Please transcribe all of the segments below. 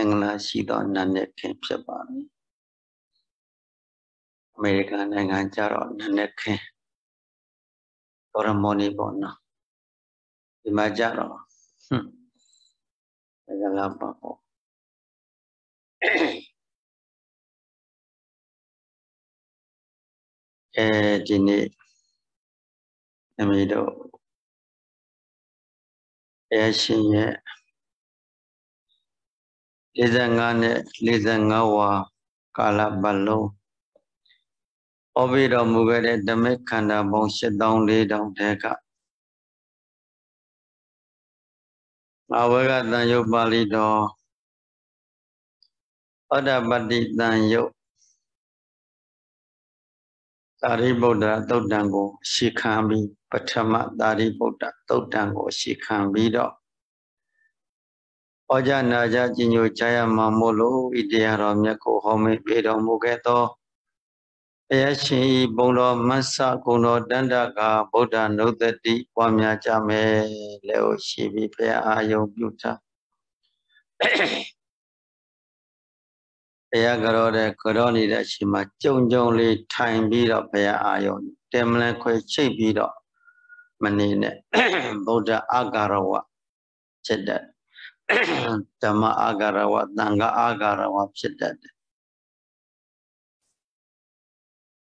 မင်္ဂလာရှိသောနတ်နဲ့ခင်ဖြစ်ပါသည်အမေရိကန်နိုင်ငံကြတော့နတ်နဲ့ခင်တော်ရမော်နီပေါ့နော်ဒီမှာကြတော့ဟွန်းမင်္ဂလာပါပေါ့အဲဒီနေ့အမေတို့အဲရှင်ရဲ့ 45နဲ့45ဝါကာလပတ်လုံးဟောပြီးတော်မူခဲ့တဲ့ဓမ္မခန္ဓာပေါင်း7400တဲကအဝဂတန်ယုတ်ပါဠိတော်ဩဒပတိတန်ယုတ်သာရိပုတ္တရာသုတ်တံကိုရှေခံပြီးပထမသာရိပုတ္တသုတ်တံကိုရှေခံပြီးတော့ ဩဇာနာကြကြီးညိုကြရမှာမို့လို့ဤတရားတော်မြတ်ကိုဟောမေပြေတော်မူခဲ့သောဘုရားရှင်ဤဘုံတော်မဆကုံတော်တန္တကာဗုဒ္ဓနုဒတိပွားများကြမယ်လည်းကိုရှိပြီးဘုရားအာယုံပြုထားဘုရားကြောတဲ့ကြောနေတဲ့အချိန်မှာကြုံကြုံလေးထိုင်ပြီးတော့ဘုရားအာယုံတင်မလဲခွဲချိတ်ပြီးတော့မနေနဲ့ဗုဒ္ဓအာဂရဝဖြစ်တဲ့ ဓမ္မအာဂရဝသံဃာအာဂရဝဖြစ်တတ်တယ်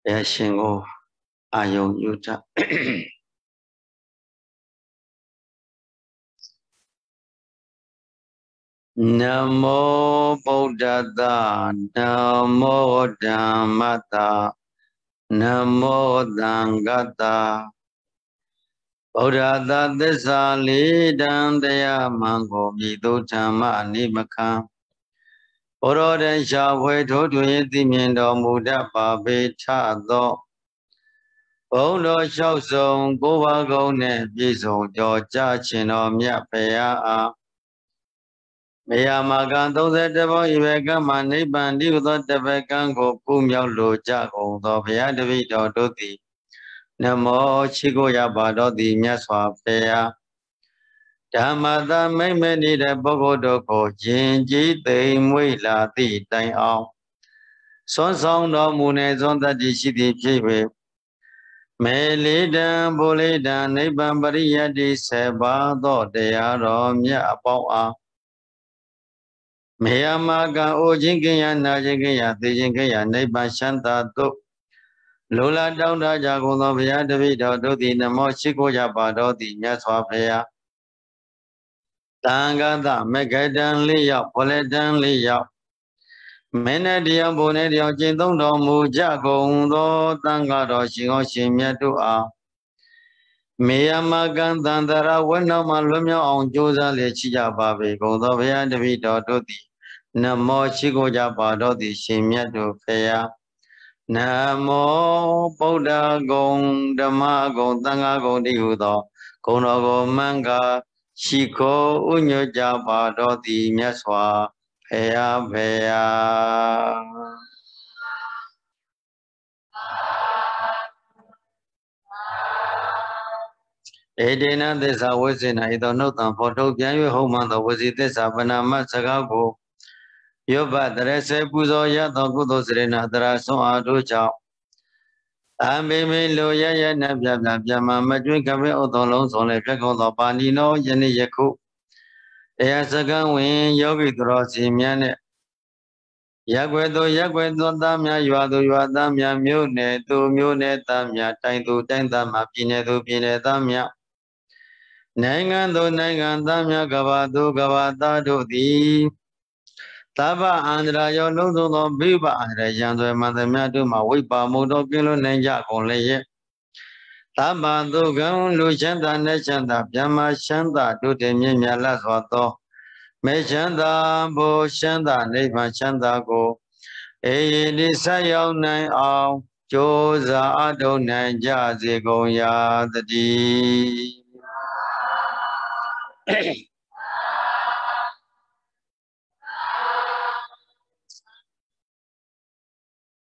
ဘုရားရှင်ကိုအာယုံယူတာနမောဗုဒ္ဓတနမောဓမ္မတနမောသံဃတ ဗုဒ္ဓသာသစ္စာလေးတံတရားမှန်ကိုမြည်သူဓမ္မအနိမခံဘရောတရှာဖွေထိုးထွေသိမြင်တော်မူတတ်ပါပေထသောဘုံတော်လျှောက်ဆုံးကိုးပါးကုန်းနှင့်ပြည့်စုံကြောကြခြင်းတော်မြတ်ဖရာအားမေယမာကံ31ဘောဤဘကမှနိဗ္ဗာန်ဒီဟုသောတပကံကိုကုမြောက်လိုကြကုန်သောဘုရားတပည့်တော်တို့သည် နမောရှိကိုရပါတော်သည်မြတ်စွာဘုရားဓမ္မသာမိမ့်မနေတဲ့ပုဂ္ဂိုလ်တို့ကိုယင်ကြည်သိမ်မွေ့လာသည့်တိုင်အောင်သွန်ဆောင်တော်မူနေသွန်တတိရှိသည်ဖြစ်၍မေလိတံဘုလိတံနိဗ္ဗာန်ပရိယတ္တိဆေပါသောတရားတော်မြတ်အပေါင်းအားမေယမကံအိုခြင်းကင်ရနာခြင်းကင်ရသိခြင်းကင်ရနိဗ္ဗာန်ရှမ်းသာသို့ လိုလားတောင်းတကြကုန်သောဘုရားတပည့်တော်တို့သည်နမောရှိခိုးကြပါတော်သည်မြတ်စွာဘုရားတန်ခါသမကတံလေးယောက်ဖလက်တံလေးယောက်မင်းနဲ့တရားဘုံနဲ့တရားကျင့်သုံးတော်မူကြကုန်သောတန်ခါတော်ရှင်တော်ရှင်မြတ်တို့အားမေယမကံတန္တရာဝဏ္ဏမှာလွတ်မြောက်အောင်ကြိုးစားလျက်ရှိကြပါပေကုန်သောဘုရားတပည့်တော်တို့သည်နမောရှိခိုးကြပါတော်သည်ရှင်မြတ်တို့ဖရာ နမောဗုဒ္ဓဂုံဓမ္မဂုံသံဃာဂုံတိဟုသောဂုံတော်ကိုမင်္ဂရှိခိုးဥညွတ်ကြပါတော်သည်မြတ်စွာဖရာဖရာဧတေနသစ္စာဝိစေနဤသောနှုတ်တံဖော်ထုတ်ပြန်၍ဟုတ်မှန်သောဝစီသစ္စာပဏာမစကားကို ယောဘတရစေပူဇော်ရသောကုသိုလ်စရဏတရာဆုံးအားတို့ကြောင့်အမေမေလိုရရနပြပြပြမမကျွင်းကပဲဥတော်လုံးဆုံးလည်းပြကောသောပါဏိနောယနေ့ယခုတရားစကံဝင်ယောဂီတော်စီမြတ်နဲ့ရက်ွယ်သူရက်ွယ်သူသားများရွာသူရွာသားများမြို့နယ်သူမြို့နယ်သားများတိုင်းသူတိုင်းသားများပြည်နယ်သူပြည်နယ်သားများနိုင်ငံသူနိုင်ငံသားများကဘာသူကဘာသားတို့သည် သဗ္ဗအန္တရာယောလုံးစုံသောဘိဗအန္တရာရံသွဲမှန်သမျှတို့မှာဝိပါမုတ်တော်ကင်းလွတ်နိုင်ကြကုန်လေရဲ့သဗ္ဗသုကံလူချမ်းသာနဲ့ချမ်းသာဗျမချမ်းသာတို့တည်းမြင့်မြတ်လတ်စွာသောမေချမ်းသာဘုချမ်းသာနိဗ္ဗာန်ချမ်းသာကိုအေယိဆက်ရောက်နိုင်အောင်ကြိုးစားအထုံနိုင်ကြစေကုန်ရာတည်း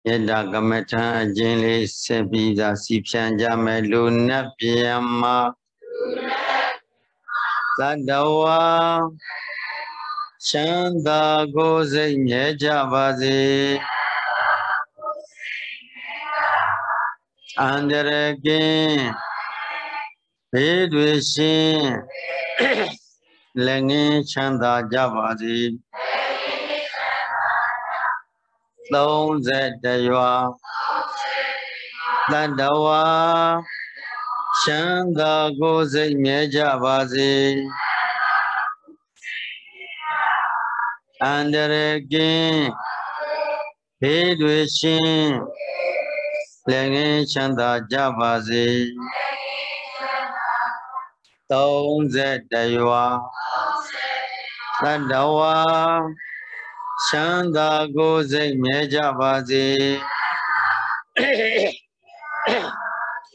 ယတကမထံအကျဉ်းလေးဆက်ပြီးသာစီဖြံကြမယ်လူနတ်ပြန်မသတ္တဝါချမ်းသာကိုယ်စိတ်မြဲကြပါစေအန္တရာယ်ကင်းဘေးတွေရှင်လက်ငင်းချမ်းသာကြပါစေ 30ရွာတတ္တဝါချမ်းသာကိုယ်စိတ်မြဲကြပါစေအန္တရာယ်ကင်းဘေးတွေရှင်လက်ငင်းချမ်းသာကြပါစေ30ရွာသတ္တဝါ ချမ်းသာကိုယ်စိတ်မြဲကြပါစေ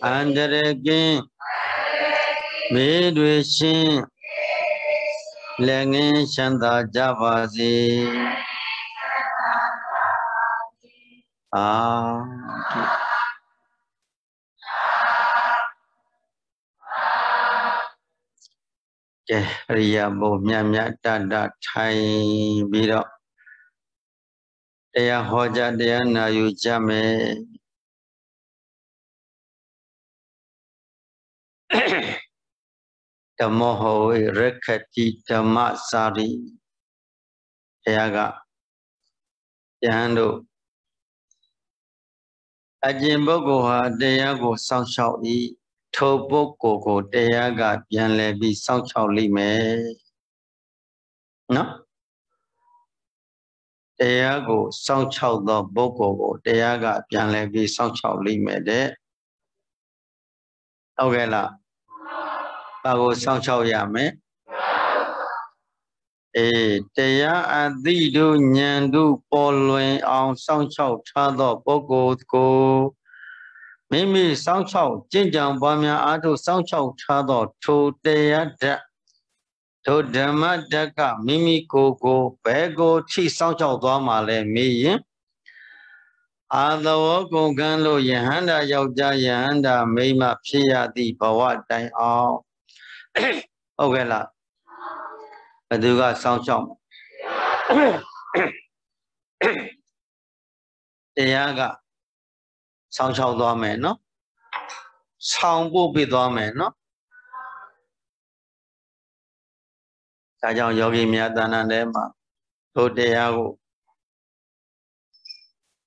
အန္တရာယ်ကင်းမေတွေရှင်လက်ငင်းချမ်းသာကြပါစေအာကဲအရိယာဘုမြတ်မြတ်တတထိုင်ပြီးတော့ တရားဟောကြားတရားနာယူကြမယ်ဓမ္မဟောဝေရခတိဓမ္မစာရိတရားကယဟန်တို့အကျင့်ပုဂ္ဂိုလ်ဟာတရားကိုစောင့်ရှောက်၏ထိုပုဂ္ဂိုလ်ကိုတရားကပြန်လည်ပြီးစောင့်ချောက်လိမ့်မယ်နော် တရားကိုစောင့်ချောက်သောပုဂ္ဂိုလ်ကိုတရားကပြန်လည်ပြီးစောင့်ချောက်လိမ့်မယ်တဲ့ဟုတ်ကဲ့လားဘာကိုစောင့်ချောက်ရမလဲအေးတရားအသိတို့ဉာဏ်တို့ပေါ်လွင်အောင်စောင့်ချောက်ထားသောပုဂ္ဂိုလ်ကိုမိမိစောင့်ချောက်ကြင်ကြံပွားများအားထုတ်စောင့်ချောက်ထားသောထိုတရားဓာတ် ထိုဓမ္မဓာတ်ကမိမိကိုယ်ကိုဘယ်ကိုထိစောင့်ချောက်သွားမှာလဲမေးရင်အာသဝကုန်ကံလို့ယဟန္တာယောက်ျားယဟန္တာမိန်းမဖြစ်ရသည့်ဘဝတိုင်အောင်ဟုတ်ကဲ့လားဘယ်သူကစောင့်ရှောက်တရားကဆောင်းချောက်သွားမယ်နော်ဆောင်းပို့ပြသွားမယ်နော် ဒါကြောင့်ယောဂီများတဏ္ဍာထဲမှာဘုတရားကို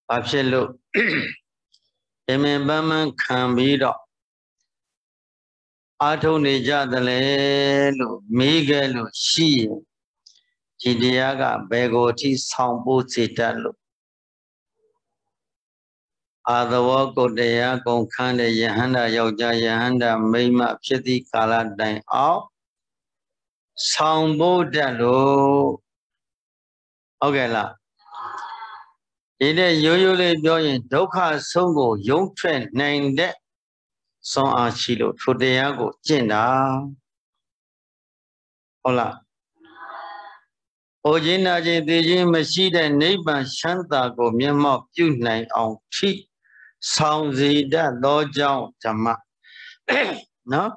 ဘာဖြစ်လို့အမင်ပန်းပန်းခံပြီးတော့အာထုံနေကြသလဲလို့မေးခဲ့လို့ရှိရင်ဒီတရားကဘယ်ကိုအထိဆောင်ပို့စေတတ်လို့အာသဝကုတ်တရားကုန်ခန်းတဲ့ယဟန္တာယောက်ျားယဟန္တာမိန်းမဖြစ်သည့်ကာလတိုင်အောင် ဆောင်ဖို့တတ်လို့ဟုတ်ကဲ့လားဒီတဲ့ရိုးရိုးလေးပြောရင်ဒုက္ခဆုံးကိုယုံထွက်နိုင်တဲ့ဆွမ်းအားရှိလို့ထိုတရားကိုကျင့်တာဟုတ်လားဟိုခြင်းနာခြင်းသိခြင်းမရှိတဲ့နိဗ္ဗာန်ချမ်းသာကို မျက်မှောက်ပြုနိုင်အောင်ထိဆောင်စီတတ်သောကြောင့်ဓမ္မနော်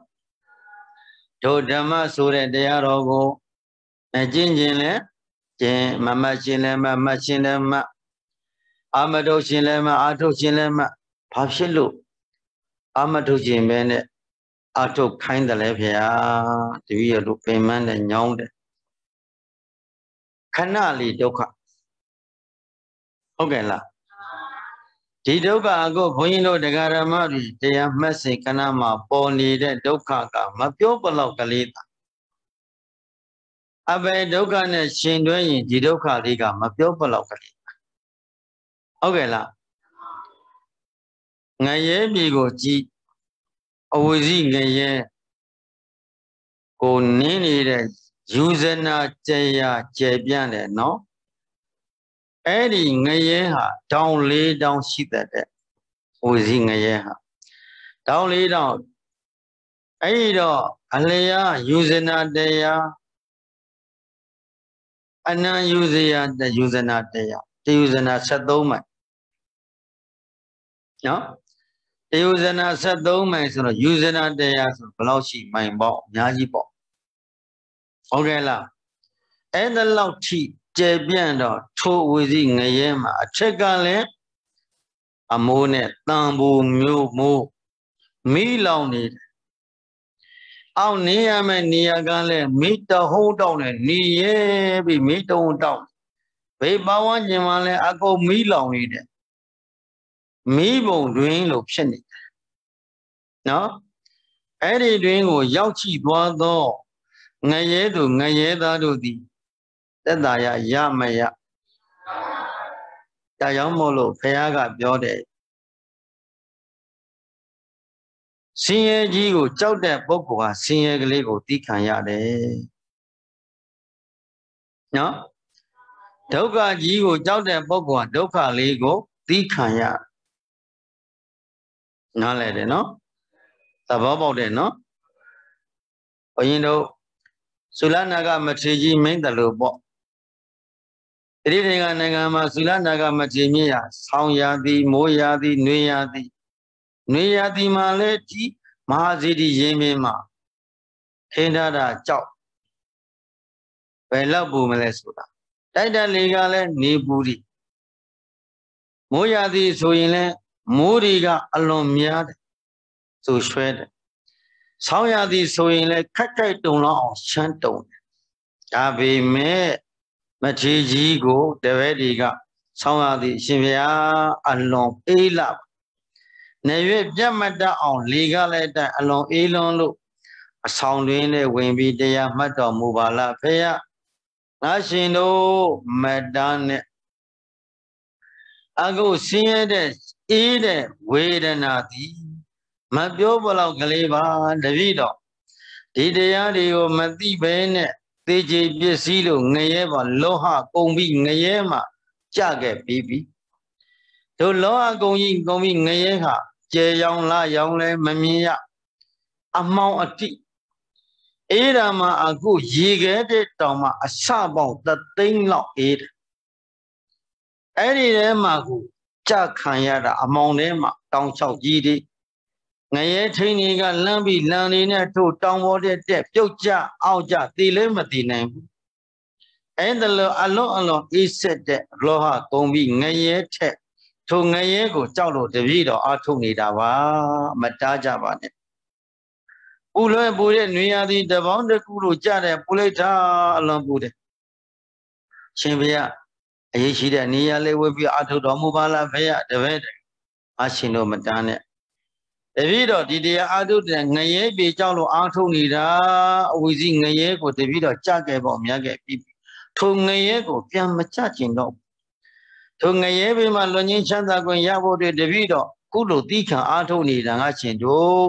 တို့ဓမ္မဆိုတဲ့တရားတော်ကိုအကျင့်ခြင်းလဲကျင့်မမတ်ခြင်းလဲမမတ်ခြင်းလဲမအာမထုတ်ခြင်းလဲမအာထုတ်ခြင်းလဲမဘာဖြစ်လို့အာမထုတ်ခြင်းပဲနဲ့အာထုတ်ခိုင်းတယ်လဲဖေဟာတပည့်ရတို့ပင်မနဲ့ညောင်းတယ်ခဏလေးဒုက္ခဟုတ်ကဲ့လား ဒီဒုက္ခအခုဘုန်းကြီးတို့တရားဓမ္မတွေတရားမှတ်စေကဏမှာပေါ်နေတဲ့ဒုက္ခကမပြောပလောက်ကလေးတာအဘယ်ဒုက္ခနဲ့ရှင်တွဲရင်ဒီဒုက္ခလေးကမပြောပလောက်ကလေးဟုတ်ကဲ့လားငရဲမြေကိုကြည်အဝိဇိငရဲကိုနင်းနေတဲ့ယူဇနာကျေရကျေပြန့်တယ်နော် အဲ့ဒီငရဲဟာတောင်၄တောင်ရှိတတ်တဲ့ဝီစီငရဲဟာတောင်၄တောင်အဲ့ဒီတော့အလျာယူဇနာတရားအနံယူဇရာယူဇနာတရားတယူဇနာ73မိုင်နော်တယူဇနာ73မိုင်ဆိုတော့ယူဇနာတရားဆိုဘယ်လောက်ရှိမိုင်ပေါ့အများကြီးပေါ့ဟုတ်ကဲ့လားအဲ့ဒါလောက်ထိ ကျေပြန့်တော့ထိုဝီစီငရဲမှာအထက်ကလည်းအမိုးနဲ့တန်ဘူမျိုးမိုးမီးလောင်နေတယ်အောက်နေရမယ့်နေရာကလည်းမိတဟုံးတောင်းနဲ့နေရဲပြီးမိတဟုံးတောင်းဘေးပဝန်းကျင်မှာလည်းအကုန်မီးလောင်နေတယ်မီးပုံတွင်လို့ဖြစ်နေတယ်နော်အဲ့ဒီတွင်ကို ရောက်ချီသွားသောငရဲသူငရဲသားတို့သည် သက်သာရရမရဒါကြောင့်မို့လို့ဘုရားကပြောတယ်ဆင်းရဲကြီးကိုကြောက်တဲ့ပုဂ္ဂိုလ်ဟာဆင်းရဲကလေးကိုသိခံရတယ်နော်ဒုက္ခကြီးကိုကြောက်တဲ့ပုဂ္ဂိုလ်ဟာဒုက္ခလေးကိုသိခံရနားလဲတယ်နော်သဘောပေါက်တယ်နော်ဘုရင်တို့သုလနာကမထေကြီးမိမ့်တယ်လို့ပေါ့ တိရိထေကနိုင်ငံမှာသုလနာကမထေမြင့်ရဆောင်းရာသီမိုးရာသီနှွေရာသီနှွေရာသီမှာလည်းဒီမဟာဇီတိရင်းမြင်းမှာခင်းထားတာကြောက်ဘယ်လောက်ပူမလဲဆိုတာတိုက်တက်လေကလည်းနေပူရီမိုးရာသီဆိုရင်လည်းမိုးတွေကအလွန်များတယ်ဆိုရွှဲတယ်ဆောင်းရာသီဆိုရင်လည်းခက်ကြိုက်တုံလောက်အောင်ရှမ်းတုံတယ်ဒါပေမဲ့ မထေကြီးကိုတပည့်တွေကဆောင်းရာသီအရှင်ဘုရားအလွန်အေးလာနေရွေ့ပြတ်မတတ်အောင်လေကလည်းတအလွန်အေးလွန်လို့အဆောင်တွင်နဲ့ဝင်ပြီးတရားမှတ်တော်မူပါလားဖေယငါရှင်တို့မတန်းနဲ့အခုဆင်းရဲတဲ့အေးတဲ့ဝေဒနာသည်မပြောဘလောက်ကလေးပါတပည့်တော်ဒီတရားတွေကိုမသိဘဲနဲ့ သေချေပစ္စည်းလို့ငရဲပါလောဟကုံပြီးငရဲမှာကြခဲ့ပြီးပြီတို့လောဟကုံကြီးကုံပြီးငရဲဟာကျေရောင်လာရောင်လဲမမြင်ရအမောင်အတိအေးဓမ္မအခုရေခဲတဲ့တောင်မှအစပေါင်းသသိန်းလောက်အေးတယ်အဲ့ဒီထဲမှာကိုကြခံရတာအမောင်ထဲမှာတောင်ချောက်ကြီးတွေ ငရဲထိန်ကြီးကလမ်းပြီးလမ်းနေနဲ့ထို့တောင်ပေါ်တဲ့တက်ပြုတ်ကြအောက်ကြတည်လဲမတည်နိုင်ဘူးအဲ့ဒါလိုအလွန်အလွန်အေးဆက်တဲ့လောဟကုံပြီးငရဲထက်ထိုငရဲကိုကြောက်လို့တပည့်တော်အာထုတ်နေတာပါမတားကြပါနဲ့ပူလွဲပူတဲ့နွေရာသီတပေါင်းတစ်ခုလို့ကြတဲ့ပူလိုက်တာအလွန်ပူတယ်ရှင်ဘုရားအရေးရှိတဲ့နေရာလေးဝေပြီးအာထုတ်တော်မူပါလားဘုရားတပည့်အရှင်တို့မတားနဲ့ တပည့်တော်ဒီတရားအာထုတ်တဲ့ငရဲပြေကြောက်လို့အာထုတ်နေတာအဝီစီငရဲကိုတပည့်တော်ကြခဲ့ပေါ့မြတ်ခဲ့ပြီးထိုငရဲကိုပြန်မကြကျင်တော့ထိုငရဲဘေးမှာလွန်ငင်းချမ်းသာခွင့်ရဖို့အတွက်တပည့်တော်ကုလိုတိခံအားထုတ်နေတာငါရှင်တို့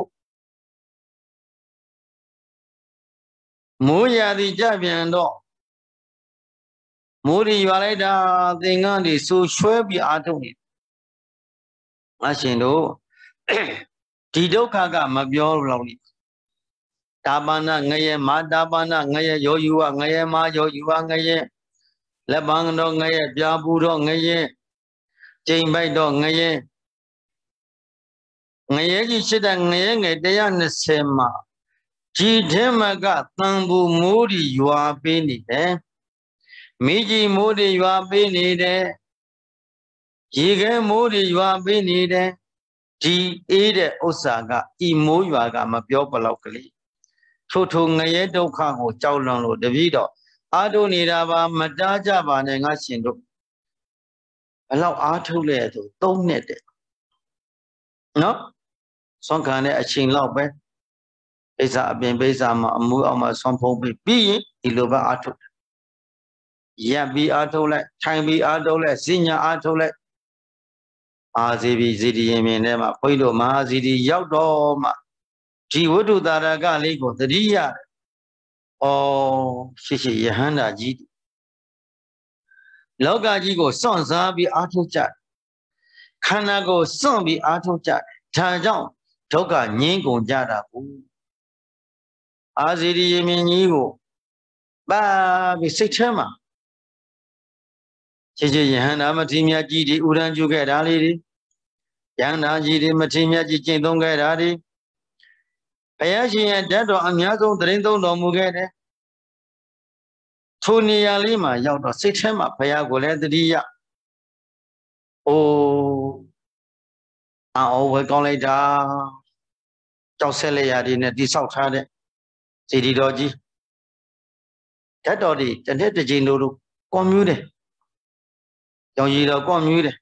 မိုးရာသီကြပြန်တော့မိုးရီရွာလိုက်တာသင်္ကန်းတွေဆူရွှဲပြီးအားထုတ်နေငါရှင်တို့ ဒီဒုက္ခကမပြောလောက်လိတာပါဏငရဲမာတာပါဏငရဲယောယူဝငရဲမာယောယူဝငရဲလက်ပန်းတော့ငရဲပြာပူတော့ငရဲကျိန်ပိုက်တော့ငရဲငရဲကြီးရှိတဲ့ငရဲငယ်120မှာကြည်ထဲမှာကတန်ဘူးမိုးဒီရွာပေးနေတယ်မိကြီးမိုးဒီရွာပေးနေတယ်ရေခဲမိုးဒီရွာပေးနေတယ် ဒီအေးတဲ့ဥစ္စာကဤမိုးရွာကမပြောဘလောက်ကလေးထို့ထိုငရဲဒုက္ခကိုကြောက်လွန်လို့တပည့်တော်အားထုတ်နေတာပါမတားကြပါနဲ့ငါရှင်တို့ဘလောက်အားထုတ်လဲဆို၃နှစ်တဲ့နော်ဆွမ်းခံတဲ့အချိန်လောက်ပဲအိစာအပြင်ပိစာမှာအမှုအောင်မှာဆွမ်းဖုံးပြီးပြီးရင်ဒီလိုပဲအားထုတ်တယ်ရပ်ပြီးအားထုတ်လိုက်ထိုင်ပြီးအားထုတ်လိုက်စဉ္ညာအားထုတ်လိုက် အာဇီဘီဇီဒီရင်မြင်ထဲမှာဘုန်းကြီးတို့မဟာဇီဒီရောက်တော့မှဒီဝိတုတာရကလေးကိုတတိယဩရှိရှိယဟန္တာကြီးလောကကြီးကိုစွန့်စားပြီးအားထုတ်ကြခန္ဓာကိုစွန့်ပြီးအားထုတ်ကြဒါကြောင့်ဒုက္ခငြင်းကုန်ကြတာဘူးအာဇီဒီယမင်းကြီးကိုပါပြီးစိတ်ထဲမှာချေချေယဟန္တာမထေရမြတ်ကြီးဒီဥရန်ကျုခဲ့တာလေးတွေ ယဟန္တာကြီးတွေမထေရမြတ်ကြီးကျင့်သုံးခဲ့တာတွေဘုရားရှင်ရဲ့ဓာတ်တော်အများဆုံးတရင်သုံးတော်မူခဲ့တယ်ထိုနေရာလေးမှာရောက်တော့စိတ်ထဲမှာဘုရားကိုလည်းတတိယအိုးအော်ဝဲကောင်းလိုက်တာကြောက်ဆက်လက်ရာတွေနဲ့တိဆောက်ထားတဲ့စီဒီတော်ကြီးဓာတ်တော်တွေတစ်နှစ်တစ်ကြိမ်တို့ကွန်မြူတယ်ကြောင်ကြီးတော်ကွန်မြူတယ်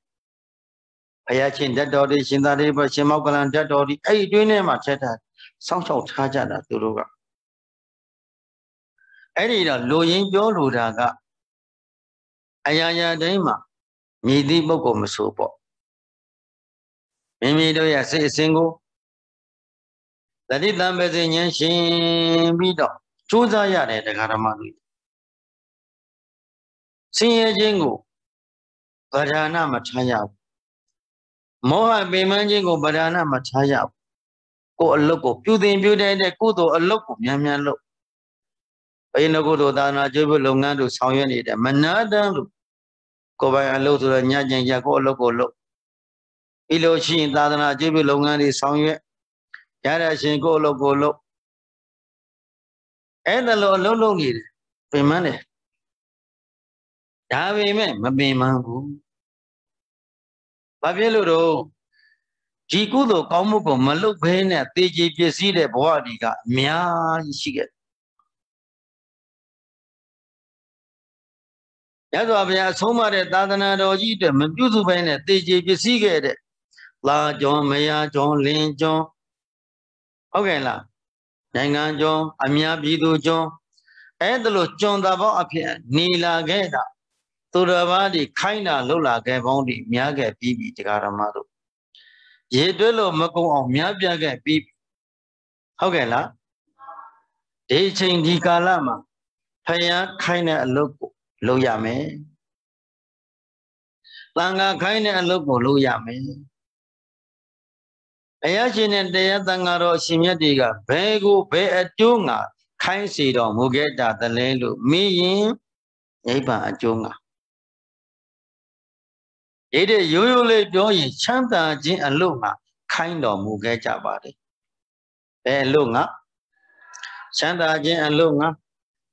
ဘုရားရှင်ဓာတ်တော်တွေရှင်သာရိပုတ္တရှင်မောက္ကလန်ဓာတ်တော်တွေအဲ့ဒီတွင်းထဲမှာထက်ထားစောင့်ရှောက်ထားကြတာသူတို့ကအဲ့ဒီတော့လူရင်းပြောလိုတာကအရာရာတိုင်းမှာမြည်သည့်ပုဂ္ဂိုလ်မဆိုပေါ့မိမိတို့ရဲ့စိတ်အစဉ်ကိုတတိတံပစေဉာဏ်ရှင်ပြီးတော့ကြိုးစားရတယ်တရားဓမ္မတွေဆင်းရဲခြင်းကိုဗဒာနမထားရဘူး မောဟပင်ပန်းခြင်းကိုဗဒာနမထားရဘူးကိုယ်အလုတ်ကိုပြုသင်ပြုတဲ့ကုသိုလ်အလုတ်ကိုမြန်မြန်လုပ်ဘိနကုသိုလ်သာနာကျွေးဖို့လုပ်ငန်းတို့ဆောင်ရွက်နေတယ်မနာတမ်းလို့ကိုယ်ပိုင်အလုတ်ဆိုတော့ညကျင်ကြကိုယ်အလုတ်ကိုလုပ်ပြီးလို့ရှိရင်သာသနာကျွေးဖို့လုပ်ငန်းတွေဆောင်ရွက်ရတဲ့ရှင်ကိုယ်အလုတ်ကိုလုပ်အဲ့ဒါလိုအလုတ်လုပ်နေတယ်ပင်မတယ်ဒါပေမဲ့မပင်မဘူး ဘာဖြစ်လို့တော့ဒီကုသိုလ်ကောင်းမှုကိုမလုပ်ဘဲနဲ့တေကြည်ပစ္စည်းတဲ့ဘဝတွေကအများကြီးရှိခဲ့ရသော်ဗျာအဆုံးမတဲ့သာသနာတော်ကြီးအတွက်မပြုစုဘဲနဲ့တေကြည်ပစ္စည်းခဲ့တဲ့လာကျော်မယားကျော်လင်းကျော်ဟုတ်ကဲ့လားနိုင်ငံကျော်အများပြည်သူကျော်အဲ့ဒါလို့ကျွန်သာပေါင်းအဖြစ်နေလာခဲ့တာ သူတော်ဘာဒီခိုင်းတာလှုပ်လာခဲ့ပေါင်းဒီများခဲ့ပြီးပြီတရားဓမ္မတို့ရေတွဲလို့မကုံအောင်များပြခဲ့ပြီးဟုတ်ကဲ့လားဒီချိန်ဒီကာလမှာဖယားခိုင်းတဲ့အလုပ်ကိုလုပ်ရမယ်တန်ခါခိုင်းတဲ့အလုပ်ကိုလုပ်ရမယ်အရာရှင်နဲ့တရားတန်ခါတော်အရှင်မြတ်တွေကဘယ်ကိုဘယ်အကျိုးငါခိုင်းစီတော်မူခဲ့တာတလဲလို့မေးရင်နိဗ္ဗာန်အကျိုးငါ ဒီတဲ့ရိုးရိုးလေးပြောရင်ချမ်းသာခြင်းအလို့ငါခိုင်းတော်မူခဲ့ကြပါတယ်ဘယ်အလို့ငါချမ်းသာခြင်းအလို့ငါ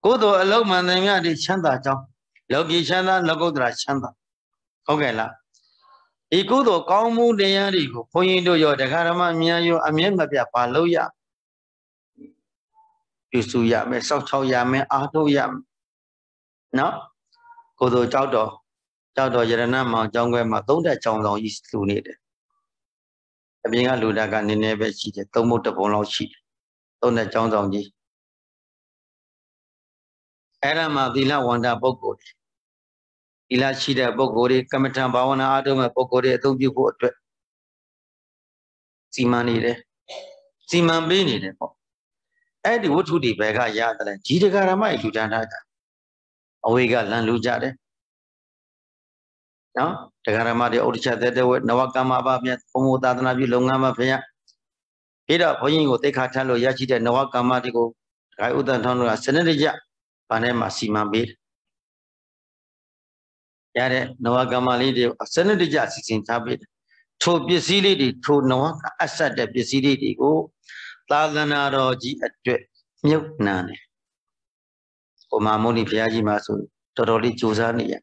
ကိုယ်တော်အလုံးမှန်တယ်များဒီချမ်းသာကြောင်းလောကီချမ်းသာလောကုတ္တရာချမ်းသာဟုတ်ကဲ့လားဒီကုသိုလ်ကောင်းမှုတရားတွေကိုဘုန်းကြီးတို့ရောတရားဓမ္မမြန်ရောအမြဲမပြတ်ပါလို့ရပြုစုရမယ်စောက်ချောက်ရမယ်အားထုတ်ရမယ်နော်ကိုယ်တော်ကြောက်တော် ကြောက်တော်ယရဏမောင်ကျောင်းခွဲမှာသုံးတက်ကျောင်းဆောင်ကြီးလူနေတယ်အပြင်ကလူတာကနည်းနည်းပဲရှိတယ်သုံးဖို့တပုံလောက်ရှိတယ်သုံးတက်ကျောင်းဆောင်ကြီးအဲ့ဒါမှသီလဝန္တာပုဂ္ဂိုလ်တွေသီလရှိတဲ့ပုဂ္ဂိုလ်တွေကမ္မထံဘာဝနာအားထုတ်မဲ့ပုဂ္ဂိုလ်တွေအသုံးပြုဖို့အတွက်စီမံနေတယ်စီမံပေးနေတယ်ပေါ့အဲ့ဒီဝတ္ထုတွေဘယ်ကရတယ်လဲကြီးတကာရမလူတန်းထားကြအဝေးကလန်လူကြတယ် နော်တရားဓမ္မတွေဥဒ္ဒချတဲ့တဲ့ဝနဝကမ္မပါမြတ်ဘုံဘုသာသနာပြုလုပ်ငန်းမှာဖခင်ပြီးတော့ဘုန်းကြီးကိုတိတ်ခါထမ်းလို့ရရှိတဲ့နဝကမ္မတွေကိုဒကာဥဒ္ဒထောင်းတို့ကစနစ်တကျဘာနဲ့မှစီမံပေးရတဲ့နဝကမ္မလေးတွေစနစ်တကျစီစဉ်ထားပေးတယ်ထိုပစ္စည်းလေးတွေထိုနဝကအဆက်တဲ့ပစ္စည်းလေးတွေကိုသာသနာတော်ကြီးအတွက်မြုပ်နှံတယ်ဟိုမှာမုန်ဒီဘုရားကြီးမှာဆိုတော်တော်လေးကြိုးစားနေရ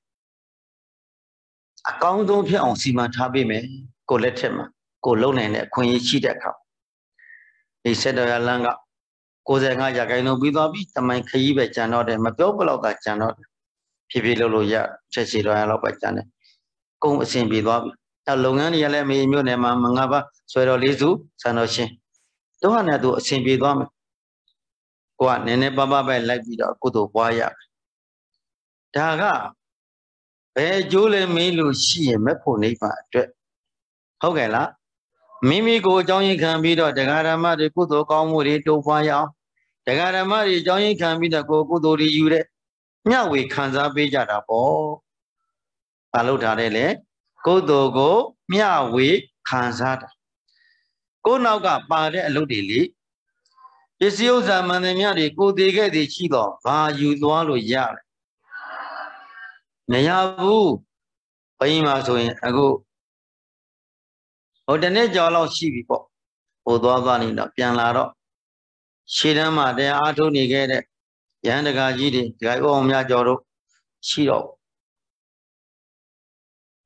အကောင်းဆုံးဖြစ်အောင်စီမံထားပေးမယ်ကိုလက်ထက်မှာကိုလုံနိုင်တဲ့အခွင့်အရေးရှိတဲ့အခါဒီဆက်တော်ရလန်းက65ရာခိုင်နှုန်းပြီးသွားပြီတမိုင်ခရီးပဲကျန်တော့တယ်မပြောဘလောက်သာကျန်တော့တယ်ဖြည်းဖြည်းလုပ်လို့ရချက်စီတော်ရလောက်ပဲကျန်တယ်ကုန်းအဆင်ပြေသွားပြီအဲလုပ်ငန်းတွေကလည်းမေမြို့နယ်မှာမငါးပါးဆွဲတော်လေးစုဆန်တော်ရှင်တို့ဟာနဲ့သူအဆင်ပြေသွားမယ်ကိုကနည်းနည်းပါးပါးပဲလိုက်ပြီးတော့ကုသိုလ်ပွားရဒါက ဘယ်အကျိုးလဲမေးလို့ရှိရင်မဖို့နိဗ္ဗာန်အတွက်ဟုတ်ကဲ့လားမိမိကိုအကြောင်းရင်းခံပြီးတော့တရားဓမ္မတွေကုသိုလ်ကောင်းမှုတွေတိုးပွားရအောင်တရားဓမ္မတွေအကြောင်းရင်းခံပြီးတော့ကိုကုသိုလ်တွေယူတဲ့မျှဝေခံစားပေးကြတာပေါ့။ဘာလို့ထားတယ်လဲကုသိုလ်ကိုမျှဝေခံစားတာကိုနောက်ကပါတဲ့အလုပ်တွေလေပစ္စည်းဥစ္စာမှန်တယ်များတွေကိုသေးခဲ့သည်ရှိတော့ဘာယူသွားလို့ရလဲ မရဘူးဘိမှာဆိုရင်အခုဟိုတနေ့ကြော်လောက်ရှိပြီပေါ့ဟိုသွားသွားနေတော့ပြန်လာတော့ရှေ့တန်းမှာတရားအားထုတ်နေခဲ့တဲ့ယဟန်တကာကြီးတွေဒကာဥအောင်မြကျော်တို့ရှိတော့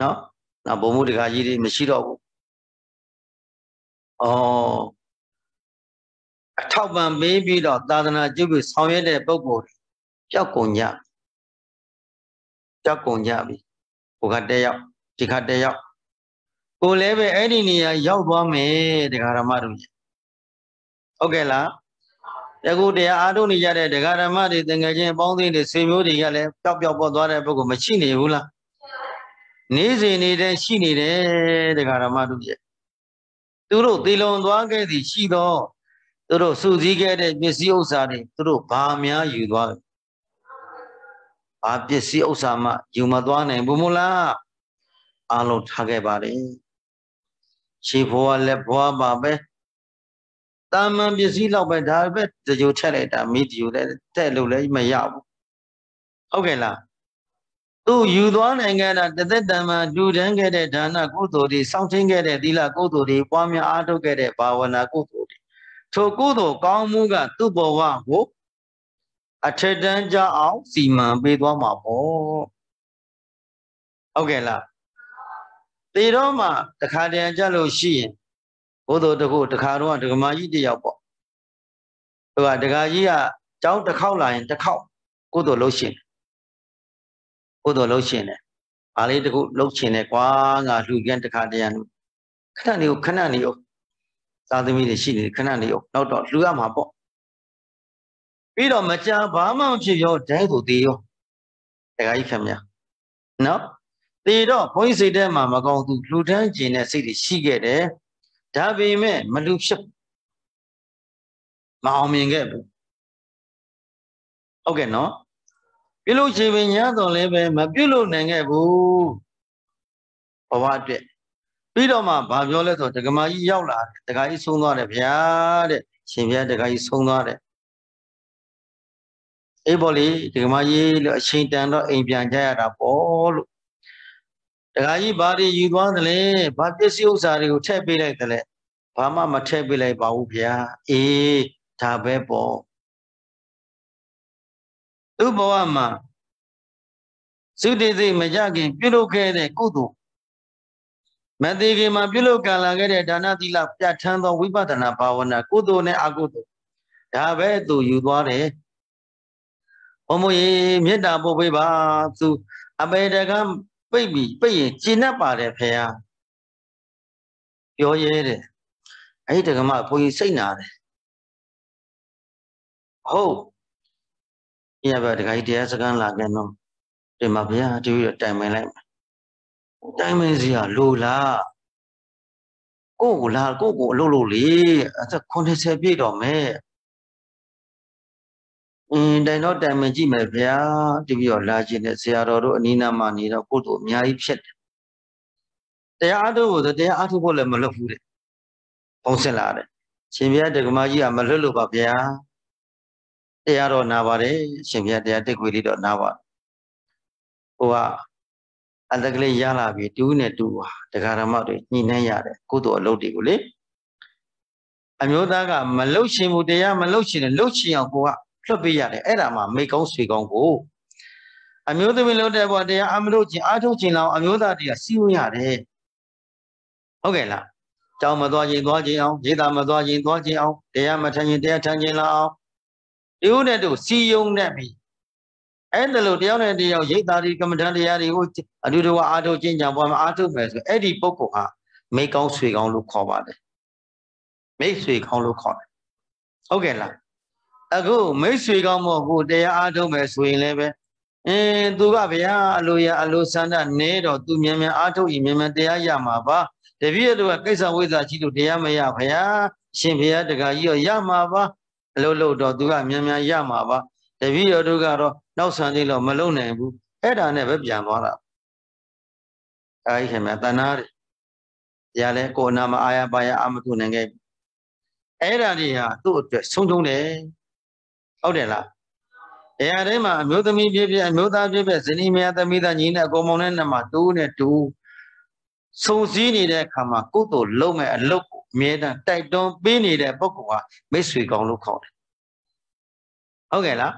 နော်နောက်ဘုံမှုတကာကြီးတွေမရှိတော့ဘူးဩအထောက်ပံ့ပေးပြီးတော့သာသနာ့ကျုပ်ပြီးဆောင်ရွက်တဲ့ပုဂ္ဂိုလ်ကြောက်ကုန်ကြ ကြောက်ကုန်ကြပြီဟိုကတက်ရောက်ဒီခါတက်ရောက်ကိုလည်းပဲအဲ့ဒီနေရာရောက်သွားမယ်တရားဓမ္မတို့ဟုတ်ကဲ့လားတကူတရားအားထုတ်နေကြတဲ့တရားဓမ္မတွေသင်္ကချင်းပေါင်းသိတွေဆွေမျိုးတွေကလည်းပျောက်ပျောက်ပေါ်သွားတဲ့ပုဂ္ဂိုလ်မရှိနေဘူးလားနေစဉ်နေတဲ့ရှိနေတယ်တရားဓမ္မတို့ရဲ့သူတို့သေလွန်သွားခဲ့သည်ရှိတော့သူတို့စုစည်းခဲ့တဲ့ပစ္စည်းဥစ္စာတွေသူတို့ဘာများယူသွားလဲ ဘာပစ္စည်းဥစ္စာမှယူမသွားနိုင်ဘူးမို့လားအလုံးထားခဲ့ပါလေခြေဘွားလက်ဘွားပါပဲတာမန်ပစ္စည်းလောက်ပဲဒါပဲတကြိုထက်လိုက်တာမိဒီယိုလည်းတဲ့လို့လည်းမရဘူးဟုတ်ကဲ့လားသူယူသွားနိုင်ခဲ့တာတသက်တံမှာဒူတန်းခဲ့တဲ့ဒါနကုသိုလ်တွေစောင့်ထင်းခဲ့တဲ့သီလကုသိုလ်တွေပွားများအားထုတ်ခဲ့တဲ့ဘာဝနာကုသိုလ်တွေထိုကုသိုလ်ကောင်းမှုက သူ့ဘဝကို အထက်တန်းကြအောင်စီမံပေးသွားမှာပေါ့ဟုတ်ကဲ့လားတေတော့မှတခါတည်းကြလို့ရှိရင်ဘုဒ္ဓတခုတခါတော့ဒကမာကြီးတယောက်ပေါ့သူကဒကာကြီးကကြောင်းတစ်ခေါက်လာရင်တစ်ခေါက်ကုသိုလ်လုပ်ရှင်ကုသိုလ်လုပ်ရှင်တယ်။ဘာလေးတခုလုပ်ရှင်တယ်ကွာငါလှူပြန်တခါတည်းရလို့ခဏနေကိုခဏနေအောင်သာသမီတွေရှိနေခဏနေအောင်နောက်တော့လှူရမှာပေါ့ ပြီးတော့မကြာဘာမှမဖြစ်ရောဒဲကိုသေးရောဒကာကြီးခင်ဗျာနော်သေတော့ဘုန်းကြီးစိတ်ထဲမှာမကောင်းသူလှူဒန်းကျင်တဲ့စိတ်တွေရှိခဲ့တယ်ဒါပေမဲ့မလူဖြစ်မအောင်မြင်ခဲ့ဘူးဟုတ်ကဲ့နော်ပြုလို့ရှိပင်ညာတော်လည်းပဲမပြုလို့နိုင်ခဲ့ဘူးဘဝအတွက်ပြီးတော့မှဘာပြောလဲဆိုဒကမာကြီးရောက်လာတယ်ဒကာကြီးဆုံးသွားတယ်ဗျာတဲ့ရှင်ဗျာဒကာကြီးဆုံးသွားတယ် အေးပေါ့လေဒကမာကြီးလို့အချိန်တန်တော့အိမ်ပြန်ကြရတာပေါ့လို့ဒကာကြီးဘာတွေယူသွားသလဲဘာပစ္စည်းဥစ္စာတွေကိုထည့်ပေးလိုက်သလဲဘာမှမထည့်ပေးလိုက်ပါဘူးဗျာအေးဒါပဲပေါ့သူ့ဘဝမှာသုတေသိမကြခင် ပြုလုပ်ခဲ့တဲ့ကုသိုလ်မသေးခင်မှာပြုလုပ်ကံလာခဲ့တဲ့ဒါနသီလပြဋ္ဌာန်းသောဝိပဿနာဘာဝနာကုသိုလ်နဲ့အကုသိုလ်ဒါပဲသူယူသွားတယ် ဘုံမရေမေတ္တာပို့ပေးပါသူအပေတကံပိတ်ပြီးပိတ်ရင်ကျင့်တတ်ပါတယ်ဖေဟာပြောရဲတယ်အဲ့ဒီတကမဘုန်းကြီးစိတ်နာတယ်ဟုတ်ညဘတခါကြီးတရားစခန်းလာခဲ့တော့ဒီမှာဘုရားတူရတိုင်မင်လိုက်တိုင်မင်စီကလိုလားကိုကိုလာကိုကိုအလုပ်လုပ်လေအသက်80ပြည့်တော့မယ် အင်းတိုင်တော့တိုင်မင်ကြည့်မယ်ဗျာတပြီးတော့လာခြင်းနဲ့ဆရာတော်တို့အနီးနားမှာနေတော့ကိုတို့အများကြီးဖြစ်တယ်တရားအားထုတ်ဖို့တရားအားထုတ်ဖို့လည်းမလုပ်ဘူးတဲ့ပုံစင်လာတယ်ရှင်ဘုရားတက္ကမကြီးကမလွတ်လို့ပါဗျာတရားတော်နာပါတယ်ရှင်ဘုရားတရားတက်ခွေလေးတော့နာပါဟိုကအတကလေးရလာပြီတူးနဲ့တူးပါတရားဓမ္မတွေညှိနှိုင်းရတယ်ကုသိုလ်အလုပ်တွေကိုလေအမျိုးသားကမလုတ်ရှင်ဘူးတရားမလုတ်ရှင်တယ်လုတ်ရှင်အောင်ကိုက လွတ်ပေးရတယ်အဲ့ဒါမှမိကောင်းဆွေကောင်းကိုအမျိုးသမီးလုံးတဲ့ဘဝတရားအမလို့ချင်းအာထုတ်ချင်းလောက်အမျိုးသားတွေကစီးဝင်ရတယ်ဟုတ်ကဲ့လားကြောင်းမသွားခြင်းသွားခြင်းအောင်ရေးတာမသွားခြင်းသွားခြင်းအောင်တရားမထမ်းခြင်းတရားထမ်းခြင်းလောက်အောင်ဒီဥနဲ့တို့စီယုံနဲ့ပြီအဲ့ဒါလို့တယောက်နဲ့တယောက်ရိတ်တာဒီကမ္မထံတရားတွေကိုအတူတူအားထုတ်ခြင်းကြောင့်ဘာမှအားထုတ်မယ်ဆိုအဲ့ဒီပုဂ္ဂိုလ်ဟာမိကောင်းဆွေကောင်းလို့ခေါ်ပါတယ်မိတ်ဆွေကောင်းလို့ခေါ်တယ်ဟုတ်ကဲ့လား အခုမိတ်ဆွေကောင်းမို့ကိုတရားအားထုတ်မယ်ဆိုရင်လည်းပဲအင်းသူကဗျာအလိုရအလိုဆန္ဒနဲတော့သူမြန်မြန်အားထုတ်ရင်မြန်မြန်တရားရမှာပါတပည့်တို့ကကိစ္စဝိဇ္ဇာရှိလို့တရားမရဖရာရှင်ဘုရားတခါကြီးရောရမှာပါအလုပ်လုပ်တော့သူကမြန်မြန်ရမှာပါတပည့်တို့ကတော့နောက်ဆန်သေးလို့မလုံနိုင်ဘူးအဲ့ဒါနဲ့ပဲပြန်သွားတာအဲဒီခင်ဗျာတဏှာတွေတရားလဲကိုယ်နာမအာရပါရအမထုနိုင်ခဲ့အဲ့ဒါတွေဟာသူ့အတွက်ဆုံးချုံတယ် ဟုတ်တယ်လားတရားထဲမှာအမျိုးသမီးဖြစ်ဖြစ်အမျိုးသားဖြစ်ဖြစ်ဇနီးမယားသမီးသားညီနဲ့အကုန်မောင်နဲ့နှစ်မှာတူးနဲ့တူးစုံစည်းနေတဲ့အခါမှာကုသိုလ်လုံးမဲ့အလုတ်ကိုအမြဲတမ်းတိုက်တွန်းပေးနေတဲ့ပုဂ္ဂိုလ်ဟာမိတ်ဆွေကောင်းလို့ခေါ်တယ်ဟုတ်ကဲ့လား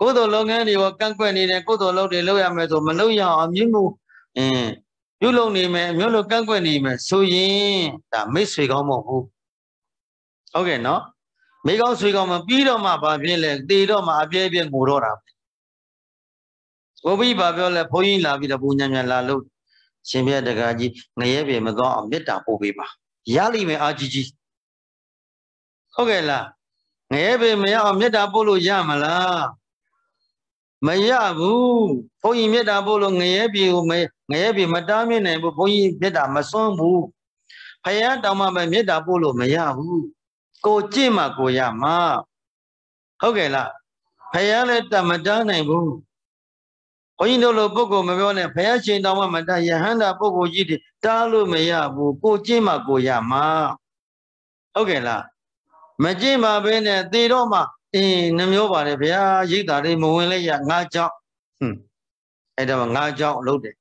ကုသိုလ်လုပ်ငန်းတွေကိုကန့်ကွက်နေတယ်ကုသိုလ်လုပ်တွေလုပ်ရမယ်ဆိုမလုပ်ရအောင်အမြင့်မှုအင်းပြုလုပ်နေမယ်မျိုးလိုကန့်ကွက်နေမယ်ဆိုရင်ဒါမိတ်ဆွေကောင်းမဟုတ်ဘူးဟုတ်ကဲ့နော် မိကောင်းဆွေကောင်းမပြီးတော့မှဘာဖြစ်လဲတေတော့မှအပြည့်ပြည့်ငိုတော့တာဘုဘိဘာပြောလဲဘုန်းကြီးလာပြီးတော့ပူညံညံလာလို့ရှင်ပြတကားကြီးငရဲပြေမသွားအောင်မေတ္တာပို့ပေးပါရလိမ့်မယ်အာကြီးကြီးဟုတ်ကဲ့လားငရဲပြေမရအောင်မေတ္တာပို့လို့ရမလားမရဘူးဘုန်းကြီးမေတ္တာပို့လို့ငရဲပြေကိုမငရဲပြေမတားမြင်နိုင်ဘူးဘုန်းကြီးမေတ္တာမစွန့်ဘူးဖယားတောင်မှပဲမေတ္တာပို့လို့မရဘူး ကိုကြင့်မှကိုရမှာဟုတ်ကဲ့လားဖယားလည်းတမတားနိုင်ဘူးဘုန်းကြီးတို့လိုပုဂ္ဂိုလ်မပြောနဲ့ဘုရားရှင်တောင်မှမတယဟန္တာပုဂ္ဂိုလ်ကြီးတွေတားလို့မရဘူးကိုကျင့်မှကိုရမှာဟုတ်ကဲ့လားမကျင့်ပါဘဲနဲ့သေတော့မှအင်းနှမျိုးပါတယ်ဗျာရိတ်တာလေးမဝင်လဲရငါကြောက်ဟွန်းအဲ့တော့ငါကြောက်လုပ်တယ်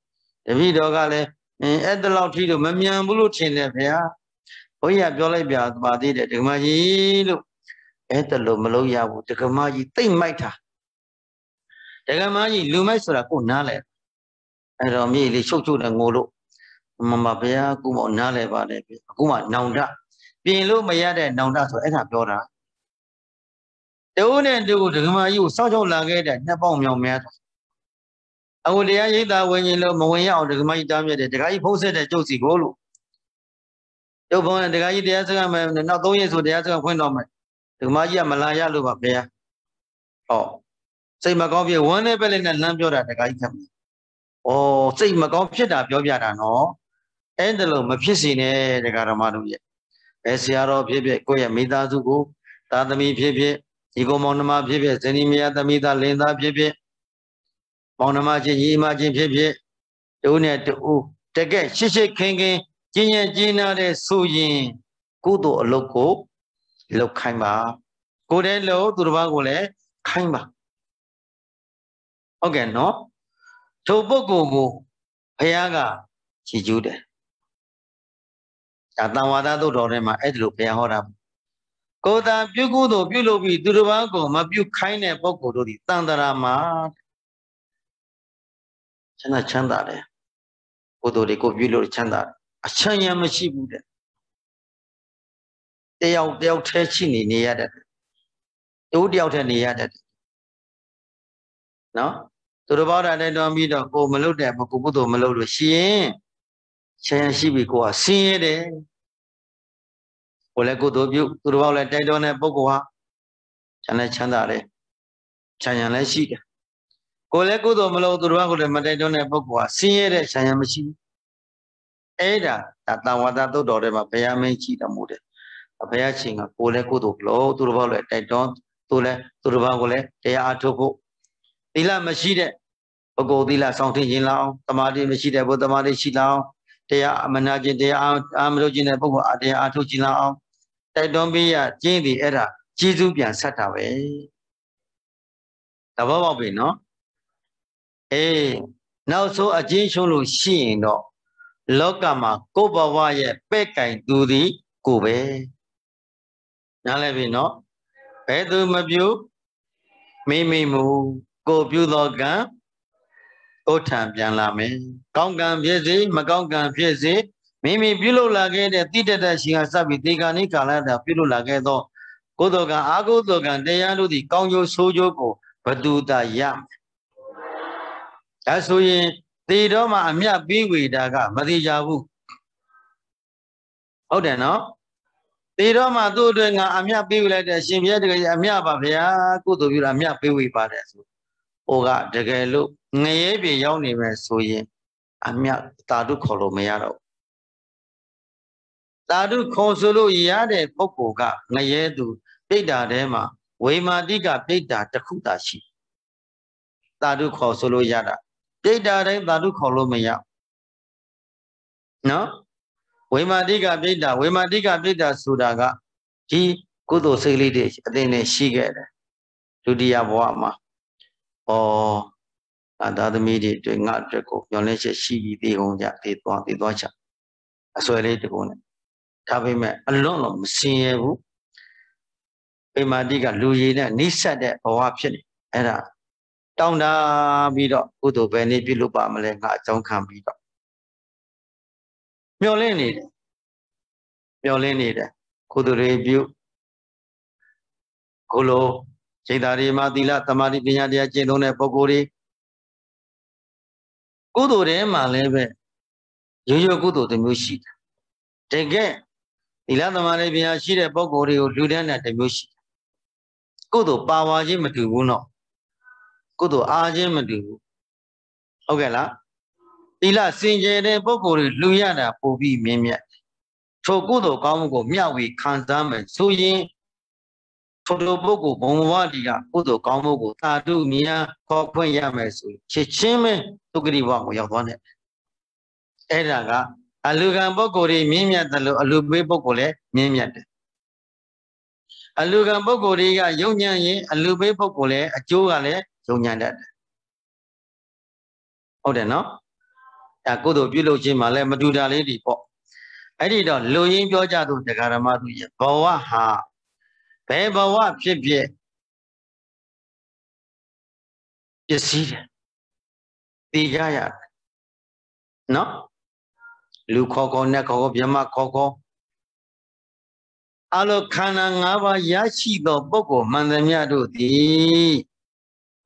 တပည့်တော်ကလည်းအင်းအဲ့တလောက်ထိတော့မမြန်ဘူးလို့ထင်တယ်ဗျာဘု န်းကြီးကပြောလိုက်ပြပါသေးတယ်ဒကမကြီးလို့အဲ့တလို့မလုပ်ရဘူးဒကမကြီးတိတ်မိုက်တာဒကမကြီးလူမိုက်ဆိုတာကိုနားလဲအဲ့တော့မြေလေးချုပ်ချုပ်နဲ့ငိုလို့မမဘုရားကုမောနားလဲပါတယ်ပြီအခုမှနောင်တပြင်လို့မရတဲ့နောင်တဆိုအဲ့ဒါပြောတာတူနဲ့တူဒကမကြီးကိုစောင့်ရှောက်လာခဲ့တဲ့နှစ်ပေါင်းမြောင်များအခုတရားရိပ်သာဝင်ရင်လို့မဝင်ရအောင်ဒကမကြီးတားမြစ်တယ်ဒကာကြီးဖုံးဆက်တဲ့ကျုပ်စီကိုလို့ ကျုပ်ဘုံဒကာကြီးတရားစကားမယ်နောက်၃ရက်ဆိုတရားစကားဖွင့်တော့မယ်ဒကမကြီးကမလာရလို့ပါဘုရားဟောစိတ်မကောင်းဖြစ်ဝမ်းနဲ့ပဲလည်းနဲ့လမ်းပြောတာတခါကြီးခက်မယ်။ဩစိတ်မကောင်းဖြစ်တာပြောပြတာနော်။အဲ့ဒါလို့မဖြစ်စေနဲ့တခါဓမ္မတို့ရဲ့။ဘယ်ဆရာတော်ဖြစ်ဖြစ်ကိုယ့်ရဲ့မိသားစုကိုသာသမီဖြစ်ဖြစ်ဒီကောင်မောင်နှမဖြစ်ဖြစ်ဇနီးမယားသမီးသားလင်သားဖြစ်ဖြစ်မောင်နှမချင်းညီမချင်းဖြစ်ဖြစ်တူနဲ့တူတကက်ရှစ်ရှစ်ခင်ခင် ကျင်းရင်ကျင်းနာတဲ့ဆိုရင်ကုသိုလ်အလုပ်ကိုလုပ်ခိုင်းပါကိုယ်တည်းလို့သူတစ်ပါးကိုလည်းခိုင်းပါဟုတ်ကဲ့နော်ထိုပုဂ္ဂိုလ်ကိုဘုရားကချီးကျူးတယ်ဒါတန်ဝါဒသုတ်တော်ထဲမှာအဲ့ဒီလိုဘုရားဟောတာကိုယ်သာပြုကုသိုလ်ပြုလုပ်ပြီးသူတစ်ပါးကိုမပြုခိုင်းတဲ့ပုဂ္ဂိုလ်တို့ဒီတန်တရာမှာချမ်းသာချမ်းသာတယ်ကုသိုလ်တွေကိုပြုလို့ချမ်းသာ အချမ်းရမရှိဘူးတဲ့တယောက်တယောက်ထဲရှိနေနေရတဲ့တူတယောက်ထဲနေရတဲ့နော်သူတို့ဘောဓာတဲ့တော်ပြီးတော့ကိုမလုတ်တဲ့ကိုကုသိုလ်မလုတ်လို့ရှိရင်ဆင်းရဲရှိပြီကိုကဆင်းရဲတယ်ကိုလည်းကုသိုလ်ပြုသူတို့ဘောလည်းတိုက်တော်တဲ့ပုဂ္ဂိုလ်ဟာချမ်းလည်းချမ်းသာတယ်ချမ်းရံလည်းရှိတယ်ကိုလည်းကုသိုလ်မလုတ်သူတို့ဘောကလည်းမတိုက်တော်တဲ့ပုဂ္ဂိုလ်ဟာဆင်းရဲတဲ့ချမ်းရံမရှိဘူး အဲ့ဒါဒါတန်ဝါဒသုတ်တော်ထဲမှာဘုရားမင်းကြည့်တော်မူတယ်ဘုရားရှင်ကကိုလည်းကုသိုလ်လို့သူတို့ဘောလည်းတိုက်တော်သူလည်းသူတို့ဘောကလည်းတရားအထုတ်ဖို့သီလမရှိတဲ့ပုဂ္ဂိုလ်သီလဆောင်ထင်းခြင်းလောက်တမာတိမရှိတဲ့ဘုသမာတိရှိလောက်တရားအမနာခြင်းတရားအာမလို့ခြင်းတဲ့ပုဂ္ဂိုလ်အတရားအထုတ်ခြင်းလောက်တိုက်တွန်းပေးရကျင်းသည်အဲ့ဒါကျေးဇူးပြန်ဆက်တာပဲတဘောပေါက်ပြီနော်အေးနောက်ဆုံးအချင်းရှုံးလို့ရှိရင်တော့ လောကမှာကိုယ်ဘဝရဲ့ပဲ့ကင်သူသည်ကိုပဲနားလည်ပြီနော်ဘယ်သူမပြုမိမိမူကိုပြုသောကံဥထံပြန်လာမယ်ကောင်းကံဖြစ်စေမကောင်းကံဖြစ်စေမိမိပြုလုပ်လာခဲ့တဲ့တိတတရှင်ကစပြီးဒီကနေ့ကာလတာပြုလုပ်လာခဲ့သောကုသိုလ်ကံအာကုသိုလ်ကံတရားတို့သည်ကောင်းကျိုးဆိုးကျိုးကိုဘသူတာရမယ်ဒါဆိုရင် သေတော့မှအမြတ်ပြီးဝေတာကမသေးကြဘူးဟုတ်တယ်နော်သေတော့မှသူ့အတွက်ငါအမြတ်ပေးဝေလိုက်တဲ့ရှင်ဘုရားတကယ်အမြတ်ပါဗျာကုသိုလ်ပြုတာအမြတ်ပေးဝေပါတယ်ဆိုဟိုကတကယ်လို့ငရဲပြေရောက်နေမယ်ဆိုရင်အမြတ်တာတုခေါ်လို့မရတော့တာတုခေါ်ဆိုလို့ရတဲ့ပုဂ္ဂိုလ်ကငရဲသူပြိတ္တာထဲမှာဝေမာတိကပြိတ္တာတစ်ခုသာရှိတာတုခေါ်ဆိုလို့ရတာ ပြိတ္တာတိုင်းတာတုခေါ်လို့မရနော်ဝေမာတိကပြိတ္တာဝေမာတိကပြိတ္တာဆိုတာကဒီကုသိုလ်စိတ်လေးတွေအသိနဲ့ရှိခဲ့တယ်ဒုတိယဘဝမှာဩအာသာသမီတွေတွေ့ငါအတွက်ကိုညှော်လဲချက်ရှိပြီးသေးကုန်ကြသေးသွားသေးသွားချအစွဲလေးတကုန်းနဲ့ဒါပေမဲ့အလွန်တော့မစင်ရဘူးပေမာတိကလူရည်နဲ့နှိစက်တဲ့ဘဝဖြစ်နေအဲ့ဒါ တောင်းတာပြီးတော့ကုသိုလ်ပဲနေပြုလုပ်ပါမလဲငါအကြောင်းခံပြီးတော့မျောလင်းနေတယ်မျောလင်းနေတယ်ကုသိုလ်တွေပြုကိုလိုစိတ်ဓာတ်တွေမှာသီလသမာဓိပညာတရားကျင့်သုံးတဲ့ပုဂ္ဂိုလ်တွေကုသိုလ်တွေမှာလည်းပဲရိုးရိုးကုသိုလ်တစ်မျိုးရှိတယ်တကယ်သီလသမာဓိပညာရှိတဲ့ပုဂ္ဂိုလ်တွေကိုလူတန်းတဲ့တစ်မျိုးရှိတယ်ကုသိုလ်ပါဝါခြင်းမတူဘူးနော် ကုသိုလ်အားခြင်းမတူဘူးဟုတ်ကဲ့လားသီလစင်ကြယ်တဲ့ပုဂ္ဂိုလ်တွေလူရတာပိုပြီးမြင့်မြတ်ထိုကုသိုလ်ကောင်းမှုကိုမျှဝေခံစားမယ်ဆိုရင်ထိုတို့ပုဂ္ဂိုလ်ဘုံဘဝတီကကုသိုလ်ကောင်းမှုကိုသာဓုမြာခေါ်ခွင့်ရမယ်ဆိုရင်ချစ်ချင်းပဲဒုက္ခရိဘဝကိုရောက်သွားတယ်အဲ့ဒါကအလူကံပုဂ္ဂိုလ်တွေမြင့်မြတ်တယ်လို့အလူပေးပုဂ္ဂိုလ်လည်းမြင့်မြတ်တယ်အလူကံပုဂ္ဂိုလ်တွေကယုံညံ့ရင်အလူပေးပုဂ္ဂိုလ်လည်းအကျိုးကလည်း ယုံညံ့တတ်တယ်ဟုတ်တယ်နော်အဲကုသိုလ်ပြုလုပ်ခြင်းမှာလည်းမတူတာလေးတွေပေါ့အဲ့ဒီတော့လူရင်းပြောကြသူတရားဓမ္မသူရဲ့ဘဝဟာဘယ်ဘဝဖြစ်ဖြစ်ပစ္စည်းတယ်သိကြရတယ်နော်လူခေါ်ခေါ်နဲ့ခေါ်ခေါ်မြမခေါ်ခေါ်အလိုခန္ဓာ၅ပါးရရှိသောပုဂ္ဂိုလ်မှန်သမျှတို့သည်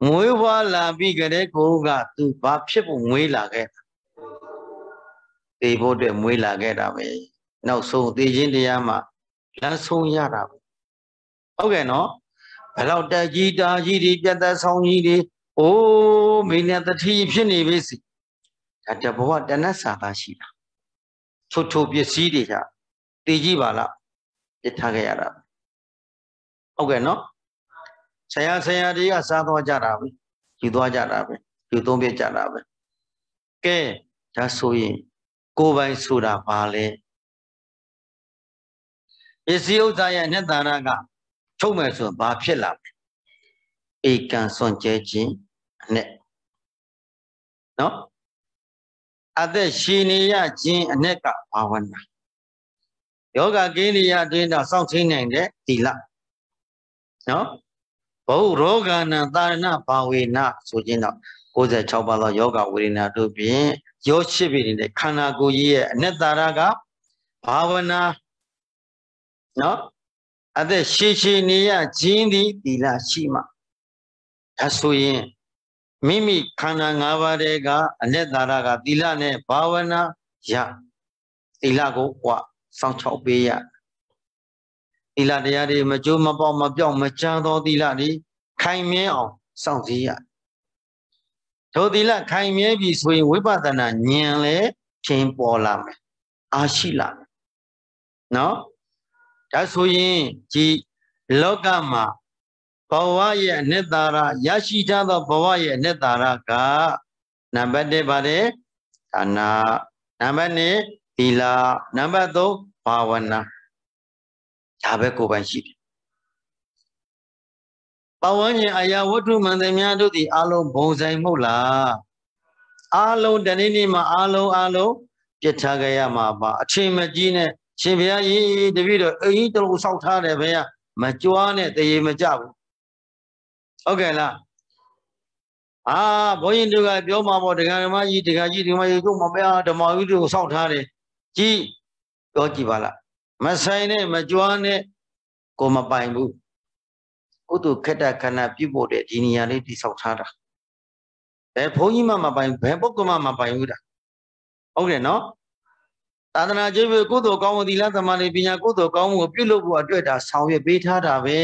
ငွေဘွားလာပြီးကြတဲ့ကိုကသူဘာဖြစ်ဖို့ငွေလာခဲ့တေဖို့အတွက်မွေးလာခဲ့တာပဲနောက်ဆုံးသေခြင်းတရားမှာလမ်းဆုံးရတာပဲဟုတ်ကဲ့နော်ဘယ်တော့တက်ကြီးတာကြီးတွေပြတ်သက်ဆောင်ကြီးတွေအိုးမိနဲ့တတိဖြစ်နေပြီစီဒါတဘဝတဏ္ဍစာသာရှိတာချို့ချို့ပစ္စည်းတွေကတည်ကြည့်ပါလားပြထားခဲ့ရတာဟုတ်ကဲ့နော် ဆရာဆရာတွေကစားသွားကြတာပဲယူသွားကြတာပဲယူသုံးပြကြတာပဲကဲဒါဆိုရင်ကိုယ်ပိုင်ဆိုတာဘာလဲပစ္စည်းဥစ္စာရဲ့အနှစ်သာရကချုပ်မယ်ဆိုဘာဖြစ်လာဧကံစွန့်ကြဲခြင်းအနဲ့နော်အသက်ရှင်နေရခြင်းအနဲ့ကဘာဝနာယောဂကိရိယာအတွင်းတော့စောင့်သိနိုင်တဲ့သီလနော် ဘုရောဂာနံသာရဏဘာဝေနဆိုခြင်းတော့96ပါးသောယောဂဝေဒနာတို့ဖြင့်ရောရှိပြီနေတဲ့ခန္ဓာကိုယ်ကြီးရဲ့အနတ္တရကဘာဝနာနော်အသက်ရှည်ရှည်နေရခြင်းသည်သီလရှိမှဒါဆိုရင်မိမိခန္ဓာ၅ပါးတည်းကအနတ္တရကသီလနဲ့ဘာဝနာရသီလကိုကွာစောင့်ချောက်ပေးရသီ လတရားတွေမကြိုးမပေါက်မပြောက်မချမ်းသောသီလတွေခိုင်မြဲအောင်စောင့်စည်းရထိုသီလခိုင်မြဲပြီဆိုရင်ဝိပဿနာဉာဏ်လည်းထင်ပေါ်လာမယ်အားရှိလာမယ်နော်ဒါဆိုရင်ဒီလောကမှာဘဝရဲ့အနှစ်သာရရရှိထားသောဘဝရဲ့အနှစ်သာရကနံပါတ်1ပါတယ်ဒါနာနံပါတ်2သီလနံပါတ်3ဘာဝနာ ဒါပဲကိုယ်ပိုင်ရှိတယ်ပဝန်းကျင်အရာဝတ္ထုမှန်သမျှတို့သည်အလုံးဘုံဆိုင်မဟုတ်လားအလုံးတနေ့နေ့မှာအလုံးအလုံးပြစ်ထားကြရမှာပါအချိန်မကြီးနဲ့ရှင်ဘုရားကြီးတပည့်တော်အင်းတလုံးဆောက်ထားတယ်ဘုရားမကြွားနဲ့တရေမကြဘူးဟုတ်ကဲ့လားအာဘုန်းကြီးတို့ကပြောမှာပေါ့ဒကာဓမ္မကြီးဒကာကြီးဒီမကြီးတို့မမဓမ္မကြီးတို့ဆောက်ထားတယ်ကြည်ပြောကြည့်ပါလား မဆိုင်နဲ့မကြွားနဲ့ကိုမပိုင်ဘူးကုသိုလ်ခက်တာခန္ဓာပြုဖို့တဲ့ဒီနေရာလေးတိဆောက်ထားတာဘယ်ဘုန်းကြီးမှမပိုင်ဘယ်ပုဂ္ဂိုလ်မှမပိုင်ဘူးတာဟုတ်တယ်နော်သာသနာ့ကျိုးပဲကုသိုလ်ကောင်းမှုသီလသမာဓိပညာကုသိုလ်ကောင်းမှုကိုပြုလုပ်ဖို့အတွက်ဒါဆောင်ရွက်ပေးထားတာပဲ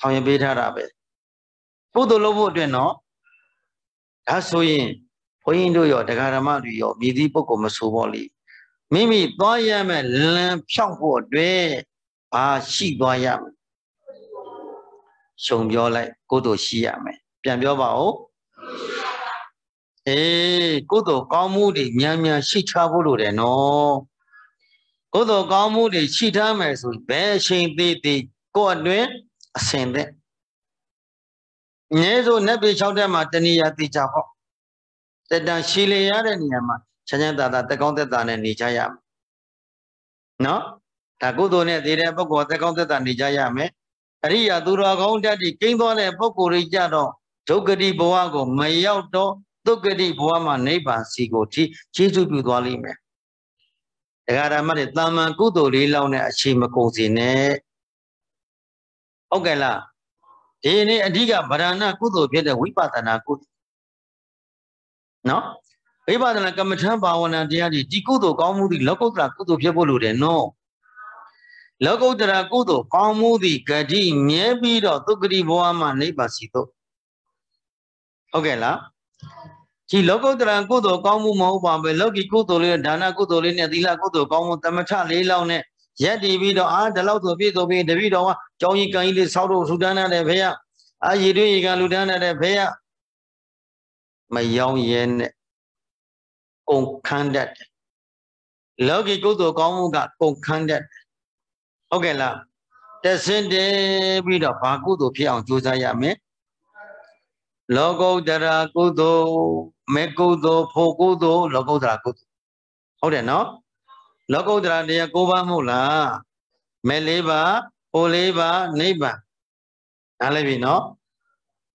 ဆောင်ရွက်ပေးထားတာပဲကုသိုလ်လုပ်ဖို့အတွက်နော်ဒါဆိုရင်ဘုန်းကြီးတို့ရောတရားဓမ္မတွေရောမြည်သည့်ပုဂ္ဂိုလ်မဆိုပါလိမိ မိသွားရမယ်လမ်းဖြောက်ဖို့အတွက်ဘာရှိသွားရမလဲရှုံပြောလိုက်ကိုယ်တို့ရှိရမယ်ပြန်ပြောပါဦးအေးကိုယ်တို့ကောင်းမှုတွေများများရှိချဖို့လိုတယ်နော်ကိုယ်တို့ကောင်းမှုတွေရှိထားမယ်ဆိုဘယ်အချိန်သေးသေးကိုယ်အတွင်းအစင်တဲ့ငဲဆိုနတ်ပြည်6တက်မှာတဏှာသိကြပေါ့တတန်ရှည်လေရတဲ့နေရာမှာ ချမ်းချမ်းသာသာတက်ကောင်းတက်တာနဲ့နေကြရမယ်နော်ဒါကုသိုလ်နဲ့တည်တဲ့ပုဂ္ဂိုလ်သက်ကောင်းသက်သာနေကြရမယ်အရိယာသူတော်ကောင်းတတ်ဒီကိန်းသွားတဲ့ပုဂ္ဂိုလ်တွေကြတော့ဒုက္ခတိဘဝကိုမရောက်တော့ဒုက္ခတိဘဝမှာနိဗ္ဗာန်စီကိုထိခြေဆုပ်ပြုသွားလိမ့်မယ်ဒကာဓမ္မတွေတာမန်ကုသိုလ်လေးလောက်နဲ့အခြေမကုန်စေနဲ့ဟုတ်ကဲ့လားဒီနေ့အဓိကဗရဏကုသိုလ်ဖြစ်တဲ့ဝိပဿနာကုသိုလ်နော် ဝိပဿနာကမ္မထံဘာဝနာတရားတွေဒီကုသိုလ်ကောင်းမှုဒီလောကုတ္တရာကုသိုလ်ဖြစ်ဖို့လိုတယ်နော်လောကုတ္တရာကုသိုလ်ကောင်းမှုဒီဂတိမြဲပြီးတော့သုက္ကတိဘဝမှာနိဗ္ဗာန်စီတော့ဟုတ်ကဲ့လားဒီလောကုတ္တရာကုသိုလ်ကောင်းမှုမဟုတ်ပါဘူးလောကီကုသိုလ်လေးဒါနကုသိုလ်လေးနဲ့သီလကုသိုလ်ကောင်းမှုတမထလေးလောက်နဲ့ရက်တည်ပြီးတော့အာဒီလောက်ဆိုပြည့်စုံပြီးတပည့်တော်ကကြောင်းကြီးကံကြီးလေးဆောက်တော့ဆူတန်းတဲ့ဖေရအာရည်တွင်းရေကလူတန်းတဲ့ဖေရမယောင်းရဲနဲ့ ကုန်ခန်းတတ်တယ်လောကီကုသိုလ်ကောင်းမှုကကုန်ခန်းတတ်တယ်ဟုတ်ကဲ့လားတဆင့်တည်းပြီးတော့ဘာကုသိုလ်ဖြစ်အောင်ကြိုးစားရမယ်လောကုတ္တရာကုသိုလ်မေကုသိုလ်ဖို့ကုသိုလ်လောကုတ္တရာကုသိုလ်ဟုတ်တယ်နော်လောကုတ္တရာတရား၉ပါးမဟုတ်လားမဲ၄ပါးဟို၄ပါးနိဗ္ဗာန်နားလည်ပြီနော်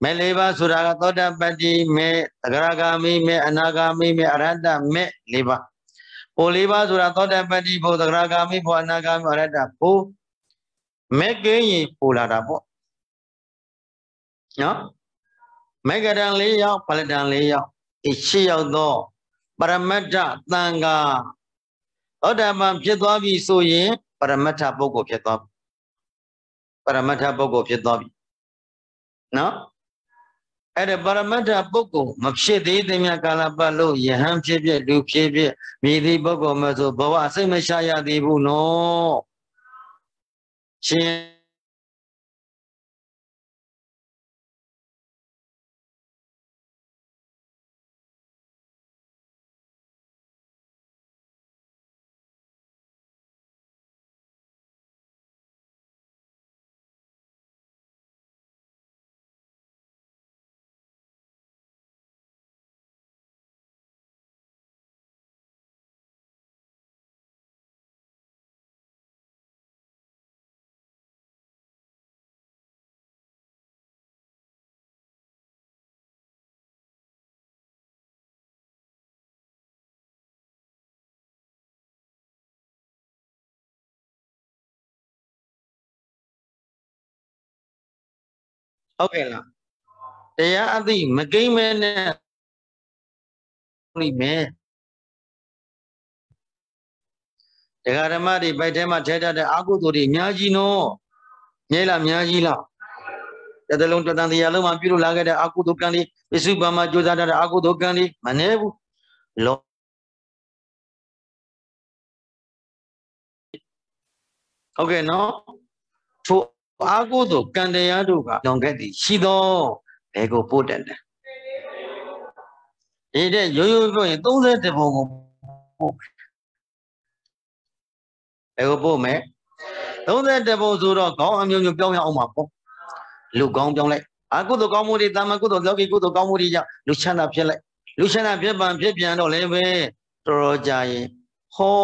မဲ၄ပါးဆိုတာကသောတာပတ္တိမဲသဂရဂာမိမဲအနာဂာမိမဲအရဟတမဲ၄ပါးဟို၄ပါးဆိုတာသောတာပတ္တိဖို့သဂရဂာမိဖို့အနာဂာမိအရဟတဖို့မဲကင်းရင်ပူလာတာပေါ့နော်မေဂရံ၄ယောက်ပလတံ၄ယောက်ဒီ၈ယောက်သောပရမတ္ထသံဃာသောတာပန်ဖြစ်သွားပြီဆိုရင်ပရမတ္ထပုဂ္ဂိုလ်ဖြစ်သွားပြီပရမတ္ထပုဂ္ဂိုလ်ဖြစ်သွားပြီနော် အဲ့ဒါပရမတ္ထပုဂ္ဂိုလ်မဖြစ်သေးတဲ့မြတ်ကာလပတ်လို့ယဟန်ဖြစ်ဖြစ်လူဖြစ်ဖြစ်မြည်သည့်ပုဂ္ဂိုလ်မဆိုဘဝစိတ်မရှာရသေးဘူးနော်ရှင် ဟုတ်ကဲ့လားတရားအသိမကိမ့်မဲနဲ့လိမယ်တရားဓမ္မတွေဘိုက်ထဲမှာထဲတတ်တဲ့အကုသိုလ်တွေအများကြီးနော်မြဲလားအများကြီးလားတတလုံးတတန်တရားလုံးမှာပြုလို့လာခဲ့တဲ့အကုသိုလ်ကံတွေပစ္စုပန်မှာကြိုးစားတတ်တဲ့အကုသိုလ်ကံတွေမနှဲဘူးလောဟုတ်ကဲ့နော်ထို အာဟုသောကံတရားတို့ကလွန်ခဲ့သည်ရှိသောဘယ်ကိုပို့တယ်လဲဒီတဲ့ရိုးရိုးပြောရင်30ပုံကိုပို့ဘယ်ကိုပို့မယ်30ပုံဆိုတော့ခေါင်းအမျိုးမျိုးပြောင်းရအောင်ပါပေါ့လူကောင်းပြောင်းလိုက်အာကုသိုလ်ကောင်းမှုတွေတာမန်ကုသိုလ်လောကီကုသိုလ်ကောင်းမှုတွေကြောင့်လူချမ်းသာဖြစ်လိုက်လူချမ်းသာဖြစ်ပံဖြစ်ပြန်တော့လည်းပဲတော်တော်ကြာရင်ဟော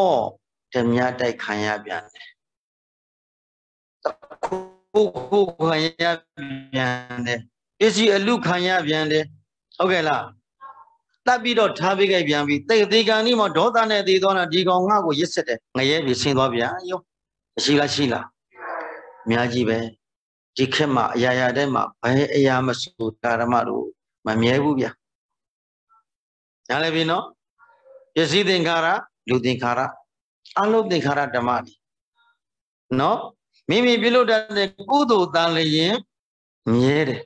ဓမြတိုက်ခံရပြန်တယ် ကိုကိုခံရပြန်တယ်ပစ္စည်းအလူခံရပြန်တယ်ဟုတ်ကဲ့လားတတ်ပြီးတော့ထားပေးခဲ့ပြန်ပြီတေသေးကံនេះမှာဒေါသနဲ့သေးသွားတာဒီကောင်ငါ့ကိုရစ်စစ်တယ်ငရဲပြီးဆင်းသွားပြန်ယောရှိလားရှိလားအများကြီးပဲဒီခက်မှာအရာရာထဲမှာဘယ်အရာမဆိုဓမ္မတို့မမြဲဘူးဗျညာလည်းပြီနော်ပစ္စည်းသင်္ခါရလူသင်္ခါရအလုံးသင်္ခါရဓမ္မတွေနော် မိမိပြုလုပ်တတ်တဲ့ကုသိုလ်တန်လျင်မြဲတယ်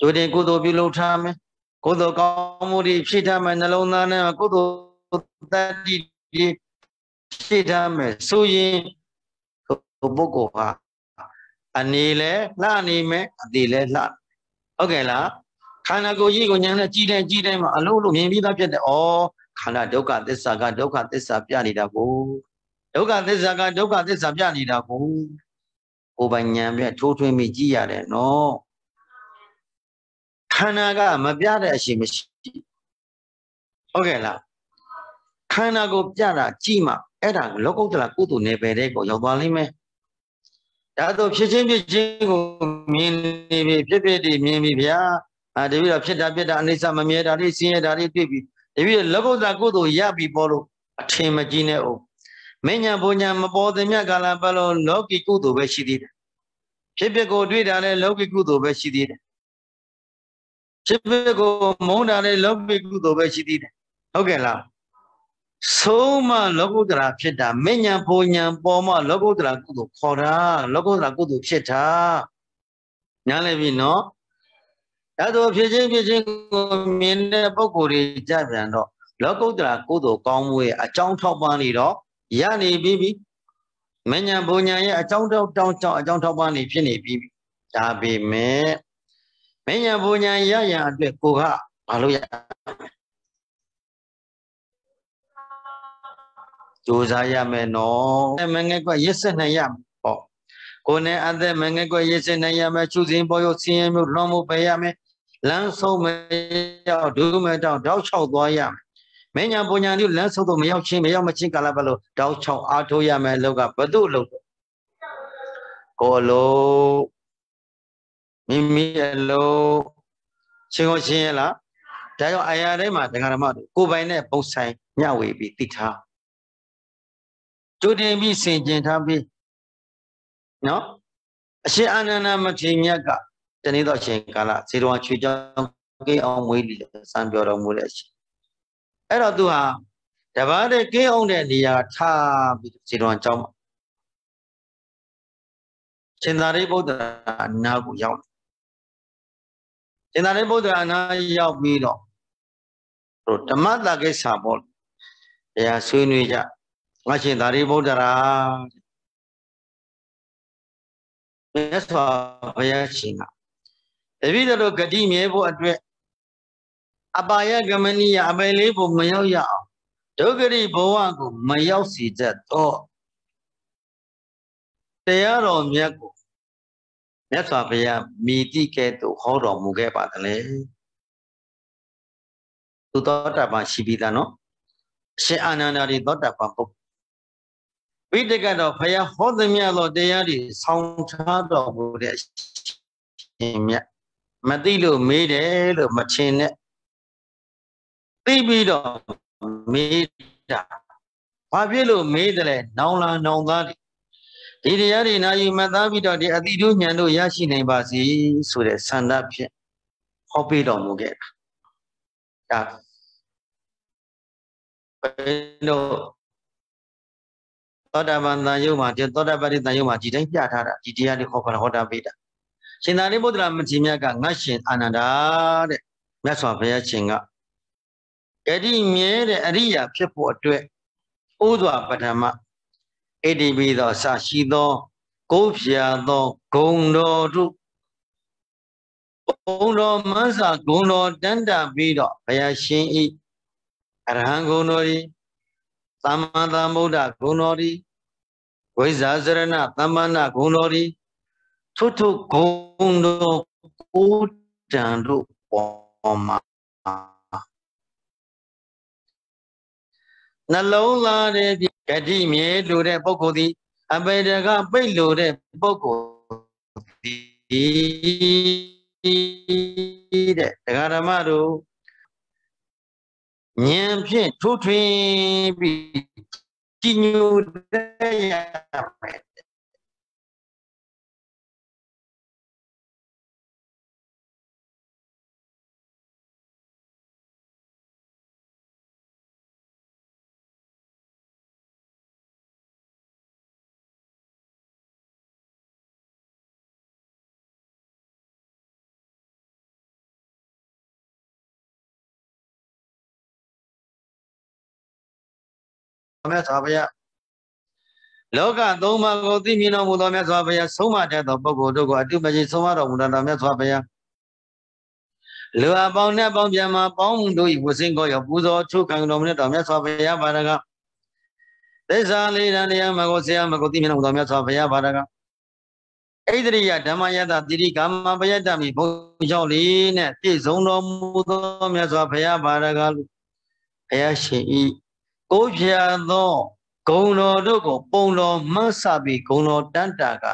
တို့တင်ကုသိုလ်ပြုလုပ်ထားမယ်ကုသိုလ်ကောင်းမှုတွေဖြည့်ထားမယ်နှလုံးသားနဲ့ကုသိုလ်တတ္တိဖြည့်ထားမယ်ဆိုရင်ပုဂ္ဂိုလ်ဟာအနေလဲလှနေမယ်အသေးလဲလှဟုတ်ကဲ့လားခန္ဓာကိုယ်ကြီးကိုညာနဲ့ကြည်တယ်ကြည်တယ်မှာအလုံးလုံးမြင်ပြီးသားဖြစ်တယ်ဩခန္ဓာဒုက္ခသစ္စာကဒုက္ခသစ္စာပြနေတာကို ဒုက္ခသစ္စာကဒုက္ခသစ္စာပြနေတာကိုကိုယ်ပိုင်ဉာဏ်ပြထိုးထွင်းပြီးကြည့်ရတယ်နော်ခန္ဓာကမပြတဲ့အရှိမရှိဟုတ်ကဲ့လားခန္ဓာကိုပြတာကြည့်မှအဲ့ဒါလောကုတ္တရာကုသိုလ်နယ်ပယ်တဲ့ကိုရောက်သွားလိမ့်မယ်ဒါဆိုဖြစ်ချင်းဖြစ်ချင်းကိုမြင်နေပြီဖြစ်ဖြစ်ဒီမြင်ပြီဗျာအာတပည့်တော်ဖြစ်တာဖြစ်တာအနိစ္စမမြဲတာတွေဆင်းရဲတာတွေတွေ့ပြီတပည့်တော်လောကုတ္တရာကုသိုလ်ရပြီပေါ်လို့အထင်မကြီးနဲ့အောင် မဉ္ဇဉ်ဘုံညာမပေါ်သမျှကာလပတ်လုံးလောကီကုသိုလ်ပဲရှိသေးတယ်ဖြစ်ဖြစ်ကိုတွေ့တာလည်းလောကီကုသိုလ်ပဲရှိသေးတယ်ဖြစ်ဖြစ်ကိုမုန်းတာလည်းလောကီကုသိုလ်ပဲရှိသေးတယ်ဟုတ်ကဲ့လားဆုံးမလောကုတ္တရာဖြစ်တာမဉ္ဇဉ်ဘုံညာပေါ်မှလောကုတ္တရာကုသိုလ်ခေါ်တာလောကုတ္တရာကုသိုလ်ဖြစ်တာညားလည်းပြီနော်ဒါဆိုဖြစ်ချင်းဖြစ်ချင်းကိုမြင်တဲ့ပုံကိုယ်တွေကြပြန်တော့လောကုတ္တရာကုသိုလ်ကောင်းမှုရဲ့အကြောင်းထောက်ပံ့နေတော့ ရနေပြီးပြီမညာဘုံညာရဲ့အကြောင်းတောင်းတောင်းတောင်းအကြောင်းထောက်ပံ့နေဖြစ်နေပြီးပြီဒါပေမဲ့မညာဘုံညာရရန်အတွက်ကိုကဘာလို့ရကြိုးစားရမယ်နော်မငယ်ကရစ်စက်နိုင်ရဟောကိုယ်နဲ့အသက်မငယ်ကရစ်စက်နိုင်ရမယ်ချူစင်ပေါ်ရဆင်းရဲမျိုးလွန်မှုပဲရမယ်လမ်းဆုံးမရောက်ဒုမတောင်တောက်ချောက်သွားရမယ် မညာပညာတိလမ်းဆုံးတော့မရောက်ချင်းမရောက်မချင်းကာလပတ်လို့တောက်ချောက်အားထုတ်ရမယ်လောကဘု து လို့ကိုလိုမိမိအလိုချင်းကိုချင်းရလားဒါကြောင့်အရာတိုင်းမှာတရားဓမ္မကိုပိုင်နဲ့ပုံဆိုင်ညဝေပြီးတိထားကြိုတင်ပြီးဆင်ကျင်ထားပြီးနော်အရှင်အာနန္ဒမထေရမြတ်ကတနေ့တော့ရှင်ကာလဇေတဝန်ချွေကြောင်းကိအောင်မွေးလီစံပြောတော်မူတဲ့အရှင် အဲ့တော့သူဟာတပါးတဲ့ကိအောင်တဲ့နေရာထားပြီးဇေတဝန်ကျောင်းမှာရှင်သာရိပုတ္တရာအနာကိုရောက်ရှင်သာရိပုတ္တရာအနာရောက်ပြီးတော့တို့ဓမ္မတာကိစ္စပေါ့တရားဆွေးနွေးကြငါရှင်သာရိပုတ္တရာမြတ်စွာဘုရားရှင်ကတပည့်တော်ဂတိမြဲဖို့အတွက် အပါယကမနိယအပေလေးဖို့မရောက်ရအောင်ဒုက္ခရိဘဝကိုမရောက်စီတတ်တော့တရားတော်မြတ်ကိုမြတ်စွာဘုရားမိတိကဲ့သို့ဟောတော်မူခဲ့ပါတယ်လေသူသောတာပန်ရှိပြီသားနော်ရှင်အာနန္ဒာရီသောတာပန်ပုဂ္ဂိုလ်ဝိတကတော့ဘုရားဟောသမျှသောတရားတွေဆောင်းထားတော်မူတဲ့ရှင်မြတ်မသိလို့မေးတယ်လို့မထင်နဲ့ သိပြီးတော့မေးတာဘာဖြစ်လို့မေးတယ်လဲနောင်လာနောင်သားဒီတရားတွေနာယူမှတ်သားပြီးတော့ဒီအတိတို့ဉာဏ်တို့ရရှိနိုင်ပါစေဆိုတဲ့ဆန္ဒဖြင့်ဟောပေးတော်မူခဲ့တာဒါဘယ်လိုသောတာပန်တန်ယုံမှာသောတာပတိတန်ယုံမှာဒီတိုင်းပြထားတာဒီတရားတွေဟောပါဟောတာပေးတာရှင်သာရိပုတ္တရာမထေရမြတ်ကငါရှင်အာနန္ဒာတဲ့မြတ်စွာဘုရားရှင်က အဲ့ဒီမြဲတဲ့အရိယာဖြစ်ဖို့အတွက်ဥဒ္ဒဝပထမဣတိပိသောဆရှိသောကိုးဖြာသောဂုံတော်တို့ဂုံတော်မန်းစာဂုံတော်တန်တာပြီးတော့ဘုရားရှင်ဤအရဟံဂုံတော်ဤသမ္မာသမ္ဗုဒ္ဓဂုံတော်ဤဝိဇ္ဇာစရဏသမ္မာနဂုံတော်ဤထုထုဂုံတော်ကိုတန်တို့ပေါ်မှာ နှလုံးသားတဲ့ဂတိမြေလိုတဲ့ပုဂ္ဂိုလ်သည်အပေတကပိတ်လိုတဲ့ပုဂ္ဂိုလ်သည်တဲ့တရားဓမ္မတို့ဉာဏ်ဖြင့်ထိုးထွင်းပြီးကြည်ညိုတဲ့ရမယ် မြတ်စွာဘုရားလောကသုံးပါးကိုသိမြင်တော်မူသောမြတ်စွာဘုရားဆုံးမတတ်သောပုဂ္ဂိုလ်တို့ကိုအတုပကြီးဆုံးမတော်မူသောမြတ်စွာဘုရားလူအပေါင်းနဲ့ပေါင်းပြန်မှာပေါင်းတို့ဤဝစင်ကိုရောပူဇော်ထုတ်ခံတော်မူတဲ့တော်မြတ်စွာဘုရားဘာရကသစ္စာလေးတန်တရားမကိုဆရာမကိုသိမြင်တော်မူသောမြတ်စွာဘုရားဘာရကဣဒရိယဓမ္မယတတိရိကာမပယတမိဘုံရောက်လေးနဲ့ပြည့်စုံတော်မူသောမြတ်စွာဘုရားဘာရကလူဘုရားရှင်ဤ ကိုဖြာသောဂုံတော်တို့ကို ပုံတော်မှတ်ဆပြီးဂုံတော်တန်တာက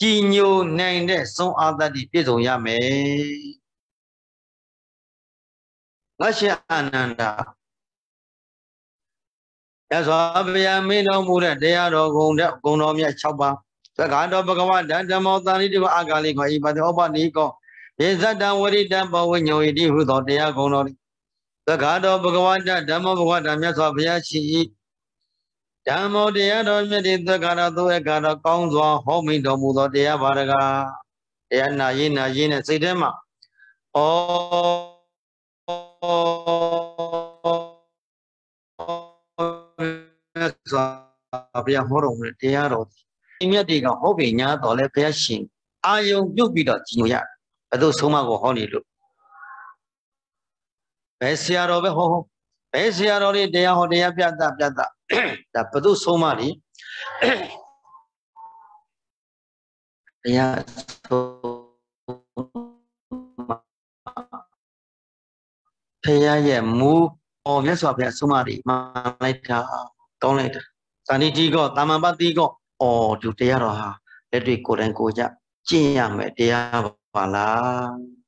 ကြည်ညိုနိုင်တဲ့စွမ်းအားတတ်ပြည့်စုံရမယ်ငါရှင်အာနန္ဒာရသော်ဘုရားမင်းတော်မူတဲ့တရားတော်ဂုံတဲ့ဂုံတော်မြတ်6ပါးသက္ကတော်ဘဂဝတဓမ္မောတာရိတဝအာဂါလိခောဤပတိဩပတိကောယေဇတံဝရိတံဘဝိညောဣတိဟုသောတရားဂုံတော် သက္ကတော်ဘဂဝတဓမ္မောဘဂဝတမြတ်စွာဘုရားရှိ၏ဓမ္မောတရားတော်မြတ်တိသက္ကတော်သူအကတော်ကောင်းစွာဟောမိန်တော်မူသောတရားပါရကတရားနာရင်နာရင်နဲ့စိတ်ထဲမှာဩစွာဘုရားဟောတော်မူတဲ့တရားတော်ဒီမြတ်တွေကဟောပြီးညာတော်လဲဘုရားရှင်အာယုံပြုတ်ပြီးတော့ကြည်ညိုရဘယ်သူဆုံးမကိုဟောနေလို့ ဘယ်ဆရာတော်ပဲဟောဟောဘယ်ဆရာတော်တွေတရားဟောတရားပြတာပြတာဒါဘယ်သူဆုံးမလဲတရားဆုံးဖရာရဲ့မူပေါ်မြတ်စွာဘုရားဆုံးမတွေမှန်လိုက်တာကောင်းလိုက်တာဇာတိတိကောတာမန်ပတိကောအော်ဒီတရားတော်ဟာလက်တွေကိုယ်တိုင်ကိုကြကျင့်ရမယ်တရားပါလား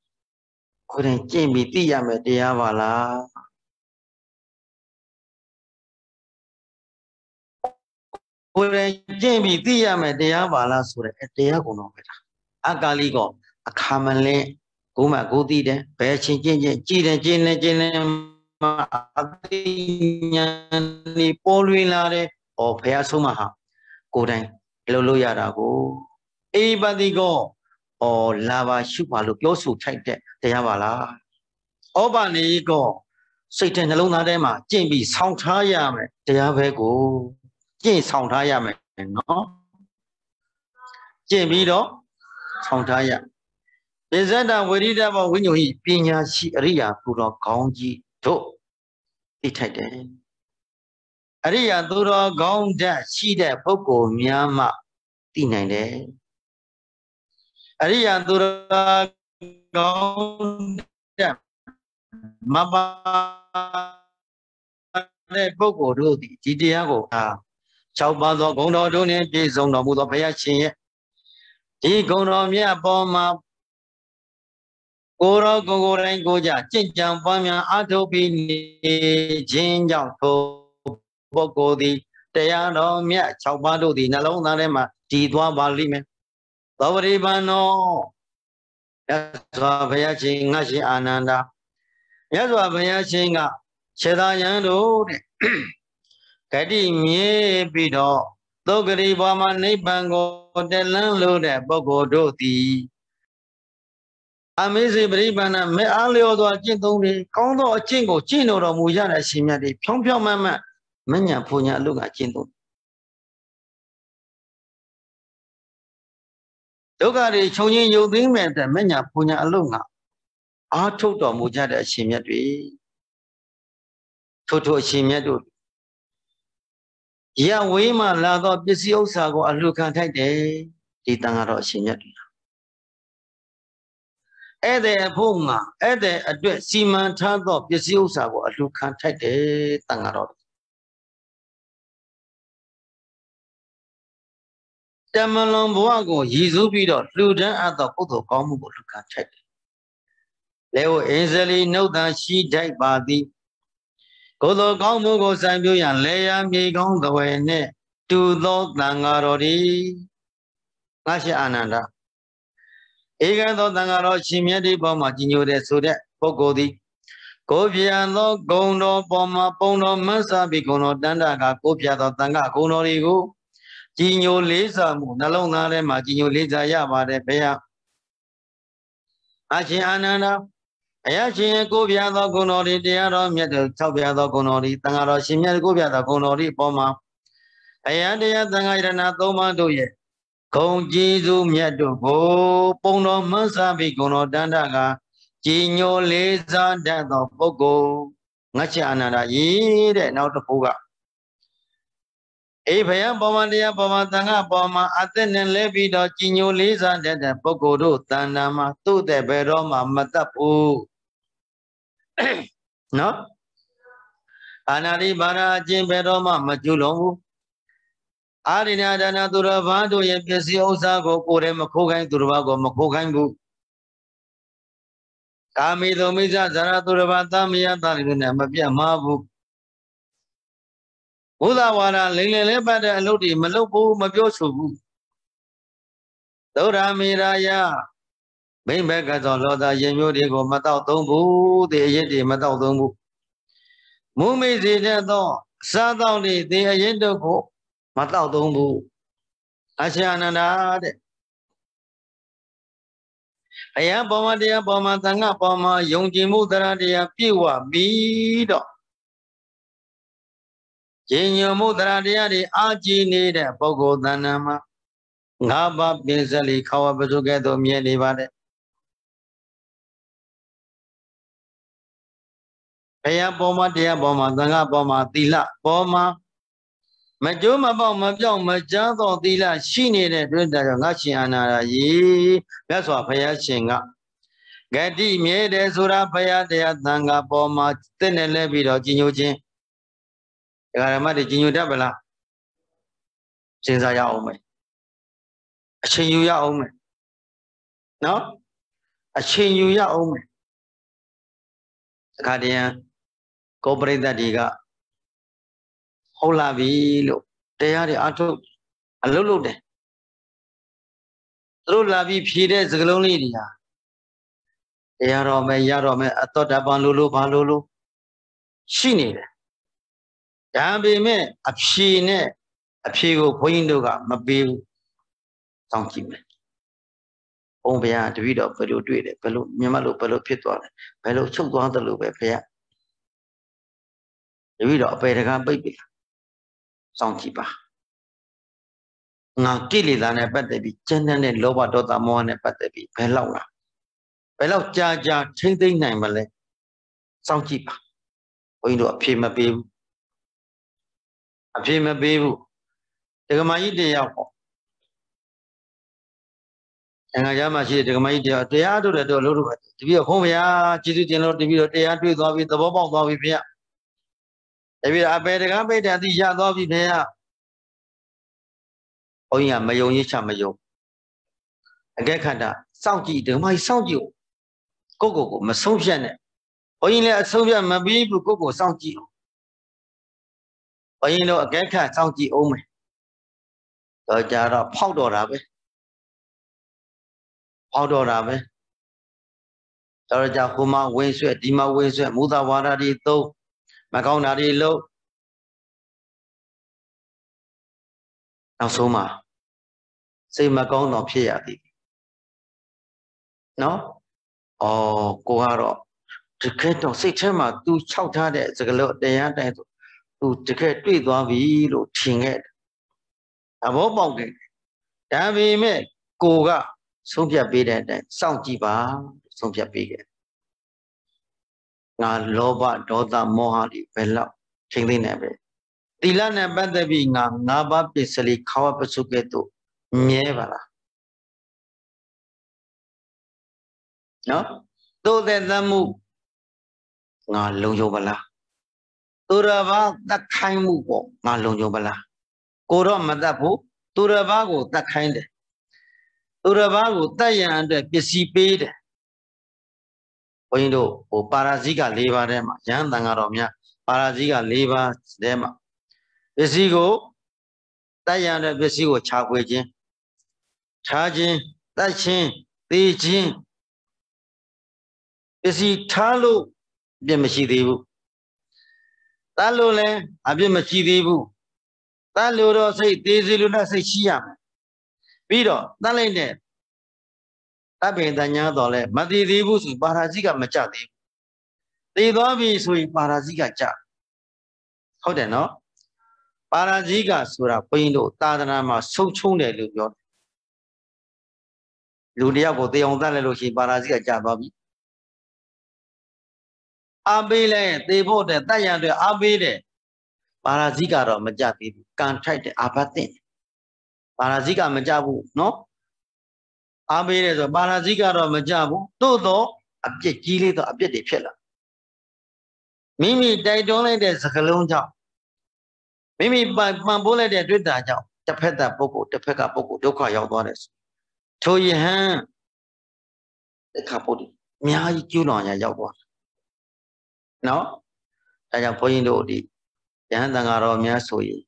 ကိုယ်တိုင်ကျင့်ပြီးသိရမယ်တရားပါလားကိုယ်တိုင်ကျင့်ပြီးသိရမယ်တရားပါလားဆိုတဲ့တရားကုန်တော့ပဲတာအကာလိကောအခါမလင်းကိုမှကိုသိတယ်ဘယ်ချင်းချင်းချင်းကြည်တယ်ကျင်းတယ်ကျင်းတယ်မှာအသိဉာဏ်ဒီပေါ်လွင်လာတဲ့ဩဘုရားဆုံးမဟာကိုယ်တိုင်လှုပ်လို့ရတာကိုအေပတိကော ဩလာပါရှုပါလို့ပြောဆိုထိုက်တဲ့တရားပါလားဩပနေကောစိတ်ထဲနှလုံးသားထဲမှာကျင့်ပြီးဆောင်းထားရမယ်တရားပဲကိုကျင့်ဆောင်းထားရမယ်နော်ကျင့်ပြီးတော့ဆောင်းထားရပိဇ္ဇတဝိရိဒဘဝိညုဟိပညာရှိအရိယာပူတော်ခေါင်းကြီးတို့သိထိုက်တယ်အရိယာသူတော်ကောင်းတဲ့ရှိတဲ့ပုဂ္ဂိုလ်များမှသိနိုင်တယ် အရိယာသူတော်ကောင်းတဲ့မပါတဲ့ပုဂ္ဂိုလ်တို့သည်ဒီတရားကိုအား၆ပါးသောဂုဏ်တော်တို့နှင့်ပြည့်စုံတော်မူသောဘုရားရှင်ရဲ့ဒီဂုဏ်တော်မြတ်ပေါ်မှာကိုရောကိုကိုယ်တိုင်ကိုကြကြင်ကြံပွားများအထုတ်ပြီးနေခြင်းကြောင့်ထိုပုဂ္ဂိုလ်သည်တရားတော်မြတ်၆ပါးတို့သည်နှလုံးသားထဲမှာတည်သွားပါလိမ့်မယ် သောပရိပန်နောရသော်ဘုရားရှင်ငါရှင်အာနန္ဒာရသော်ဘုရားရှင်ကခြေသာယံတို့တဲ့ဂတိမြေပြီးတော့သုတ်ကတိဘွားမှာနိဗ္ဗာန်ကိုတလန်းလို့တဲ့ပုဂ္ဂိုလ်တို့သည်အမေဇေပရိပန္နမေအားလျော်သောအကျင့်သုံးတွေကောင်းသောအကျင့်ကိုကျင့်တော်မူရတဲ့အရှင်မြတ်တွေဖြောင်းဖြောင်းမတ်မတ်မညာဖုန်ညာအလုပ်ကအကျင့်သုံး ဒုက္ခတွေခြုံငင်းယုတ်သိမ်းမဲ့တဲ့မညာဖုန်ညာအလုပ်ကအာထုတ်တော်မူကြတဲ့အရှင်မြတ်တွေထို့ထို့အရှင်မြတ်တို့ရဝေးမှလာသောပစ္စည်းဥစ္စာကိုအလှခံထိုက်တယ်ဒီတန်ကတော့အရှင်မြတ်တွေဧည့်သည်အဖို့ငါဧည့်သည်အတွက်စီမံထားသောပစ္စည်းဥစ္စာကိုအလှခံထိုက်တယ်တန်ကတော့ တမလွန်ဘဝကိုရည်စူးပြီးတော့လှူဒန်းအပ်သောပုဂ္ဂိုလ်ကောင်းမှုကိုလှူခံထိုက်တယ်လေဝအင်းစလီနှုတ်တန်ရှိထိုက်ပါသည်ကိုယ်တော်ကောင်းမှုကိုစံပြရန်လေယာမြေကောင်းသဝယ်နှင့်တူသောတန်ဃာတော်ဒီငါရှိအာနန္ဒာဧကံသောတန်ဃာတော်ရှင်မြတ်ဒီပေါ်မှာကြီးညိုတဲ့ဆိုတဲ့ပုဂ္ဂိုလ်သည်ကိုပြံသောဂုံတော်ပေါ်မှာပုံတော်မဆာပြီးဂုံတော်တန်တာကကိုပြသောတန်ဃာဂုံတော်တွေကို ကြီးညိုလေးစားမှုနှလုံးသားထဲမှာကြီးညိုလေးစားရပါတယ်ဘုရားအရှင်အာနန္ဒာအယရှင်ကိုပြသောဂုဏ်တော်တွေတရားတော်မြတ်တို့၆ပြသောဂုဏ်တော်တွေတန်ဃာတော်ရှင်မြတ်ကိုပြသောဂုဏ်တော်တွေအပေါ်မှာအယတရားသံဃာယရဏသုံးပါးတို့ရဲ့ဂုံကျေးဇူးမြတ်တို့ကိုပုံတော်မှန်းစားပြီးဂုံတော်တန်တကကြည်ညိုလေးစားတတ်သောပုဂ္ဂိုလ်ငါချအနန္ဒရေးတဲ့နောက်တစ်ခုက အေးဘယံပေါ်မှာတရားပေါ်မှာသံဃာပေါ်မှာအသက်နဲ့လဲပြီးတော့ကြည်ညိုလေးစားတတ်တဲ့ပုဂ္ဂိုလ်တို့တဏ္ဍာမှာသူ့တဲ့ဘယ်တော့မှမတတ်ဘူးနော်အာနာတိဘာရာအကျင့်ဘယ်တော့မှမကျူလုံးဘူးအာရိဏဒါနသူတော်ဘာတို့ရဲ့ပစ္စည်းဥစ္စာကိုကိုယ်တည်းမခိုးခိုင်းသူတော်ဘာကိုမခိုးခိုင်းဘူးကာမိသုမိစ္ဆဇာရသူတော်ဘာသမယတာလိနဲ့မပြတ်မှားဘူး ဘုရားဝါဒလိမ့်လည်လဲပတ်တဲ့အလုပ်တွေမလုပ်ဘူးမပြောဆိုဘူးသုဒ္ဓမေရာယမိမ့်ဘက်ကသောလောသာရင်မျိုးတွေကိုမတော့သုံးဘူးဒီအရစ်တွေမတော့သုံးဘူးမုမိစေတဲ့သောစားတော့တွေဒီအရစ်တို့ကိုမတော့သုံးဘူးအရှင်အနန္ဒာတဲ့ဘုရားပေါ်မှာတရားပေါ်မှာသံဃာပေါ်မှာယုံကြည်မှုတရားတရားပြည့်ဝပြီးတော့ ကျင်ညွမှုတရားတရားတွေအာကြည်နေတဲ့ပုဂ္ဂိုလ်တဏ္ဍာမှာငါးပါးပင်စလီခါဝပစုကဲ့သို့မြင်နေပါတယ်ဘုရားပေါ်မှာတရားပေါ်မှာသံဃာပေါ်မှာသီလပေါ်မှာမကြိုးမပေါက်မပြောက်မကြားသောသီလရှိနေတဲ့တွေ့တဲ့ငါရှင်အနာရာကြီးမြတ်စွာဘုရားရှင်ကဂတိမြဲတယ်ဆိုတာဘုရားတရားသံဃာပေါ်မှာတင့်တယ်လဲပြီးတော့ကြီးညိုခြင်း ဒကာရမတွေကြီးညိုတတ်ပလားစဉ်းစားရအောင်မယ်အချိန်ယူရအောင်မယ်နော်အချိန်ယူရအောင်မယ်အခါတည်းကောပရိသတ်တွေကဟုတ်လာပြီလို့တရားတွေအထုတ်အလုပ်လုပ်တယ်သူတို့လာပြီးဖြေတဲ့စကလုံးလေးတွေဟာတရားတော်မယ်ရတော်မယ်အတောတပံလို့လို့ဘာလို့လို့ရှိနေတယ် ဒါပေမဲ့အဖြေနဲ့အဖြေကိုဘုန်းကြီးတို့ကမပေးဘူးစောင့်ကြည့်မယ်ဘုံဘုရားတပည့်တော်ဘယ်လိုတွေ့တယ်ဘယ်လိုမြင်မလို့ဘယ်လိုဖြစ်သွားတယ်ဘယ်လိုချုပ်သွားတယ်လို့ပဲဘုရားတပည့်တော်အပေတကံပိတ်ပြီစောင့်ကြည့်ပါငါကိလေသာနဲ့ပတ်သက်ပြီးကျဉ်းတဲ့လောဘဒေါသမောဟနဲ့ပတ်သက်ပြီးဘယ်လောက်လားဘယ်လောက်ကြာကြာထိမ့်သိမ့်နိုင်မလဲစောင့်ကြည့်ပါဘုန်းကြီးတို့အဖြေမပေးဘူး အဖြေမပေးဘူးဒကမာကြီးတယောက်ပေါ့အင်္ဂါရမရှိတဲ့ဒကမာကြီးတယောက်တရားတို့တယ်တော့လို့လို့တပည့်တော်ဘုန်းဘုရားကျေးဇူးတင်လို့တပည့်တော်တရားတွေ့သွားပြီသဘောပေါက်သွားပြီဖေ။တပည့်တော်အပေတကားပိတ်တယ်အတိရသွားပြီဖေ။ဘုန်းကြီးကမယုံရချမယုံအကဲခန္ဓာစောင့်ကြည့်ဒကမာကြီးစောင့်ကြည့်ကိုကိုကိုမဆုံးဖြတ်နဲ့ဘုန်းကြီးလည်းအဆုံးဖြတ်မပြီးဘူးကိုကိုစောင့်ကြည့် ဘုန်းကြီးတို့အကဲခတ်စောင့်ကြည့်အောင်မယ်တော့ကြတော့ဖောက်တော်တာပဲဖောက်တော်တာပဲတော့ကြဟိုမှာဝင်းဆွဲဒီမှာဝင်းဆွဲမူသာဝါဒတွေသုံးမကောင်းတာတွေလုပ်နောက်ဆုံးမှာစိတ်မကောင်းတော့ဖြစ်ရသည်နော်အော်ကိုကတော့တကယ်တော့စိတ်ထဲမှာ तू ခြောက်ထားတဲ့စကလုံးတရားတိုင်းဆို तू တကယ်တွေ့သွားပြီလို့ထင်ခဲ့တယ်သဘောပေါက်တယ်ဒါပေမဲ့ကိုကဆုံးဖြတ်ပေးတဲ့အတိုင်းစောင့်ကြည့်ပါဆုံးဖြတ်ပေးခဲ့ငါလောဘဒေါသမောဟတွေဘယ်လောက်ချိန်သိနေပဲသီလနဲ့ပတ်သက်ပြီးငါငါးပါးပစ္စလိခါဝပစုကဲ့သို့မြဲပါလားနော်သို့တဲ့သမှုငါလုံခြုံပါလား သူရဘာတတ်ခိုင်းမှုပေါ့ငါလုံခြုံပါလားကိုတော့မတတ်ဘူးသူရဘာကိုတတ်ခိုင်းတယ်သူရဘာကိုတတ်ရန်အတွက်ပစ္စည်းပေးတယ်ဘုန်းကြီးတို့ဟိုပါရာဇိက၄ပါးထဲမှာရဟန်းတန်ဃာတော်များပါရာဇိက၄ပါးထဲမှာပစ္စည်းကိုတတ်ရန်တဲ့ပစ္စည်းကိုခြာခွေခြင်းခြားခြင်းတတ်ခြင်းသိခြင်းပစ္စည်းထားလို့အပြစ်မရှိသေးဘူး တတ်လို့လည်းအပြစ်မရှိသေးဘူးတတ်လို့တော့စိတ်သေးစီလို့နဲ့စိတ်ရှိရမယ်ပြီးတော့တတ်လိုက်တဲ့တပ်ပင်တညာတော်လဲမတည်သေးဘူးဆိုပါရာဇိကမကြသေးဘူးတည်သွားပြီဆိုရင်ပါရာဇိကကြဟုတ်တယ်နော်ပါရာဇိကဆိုတာဘုန်းကြီးတို့သာသနာမှာဆုံချုံတယ်လို့ပြောတယ်လူတယောက်ကိုတေအောင်တတ်လိုက်လို့ရှိရင်ပါရာဇိကကြသွားပြီ အားပေးလဲသေဖို့တဲ့တတ်ရန်အတွက်အားပေးတယ်ပါရာဇိကတော့မကြသေးဘူးကံထိုက်တဲ့အာဘတ်တင်ပါရာဇိကမကြဘူးနော်အားပေးတယ်ဆိုပါရာဇိကတော့မကြဘူးသို့တော့အပြစ်ကြီးလေးတော့အပြစ်တွေဖြစ်လာမိမိတိုက်တွန်းလိုက်တဲ့စကလုံးကြောင့်မိမိပန်ပိုးလိုက်တဲ့တွေ့တာကြောင့်တစ်ဖက်သက်ပုဂ္ဂိုလ်တစ်ဖက်ကပုဂ္ဂိုလ်ဒုက္ခရောက်သွားတယ်ထိုယဟန်ဒုက္ခပုဒ်အများကြီးကျူးလွန်ရရောက်သွားတယ် နော်ဒါကြောင့်ဘုန်းကြီးတို့ဒီယဟန်တန်ဃာတော်များဆိုရင်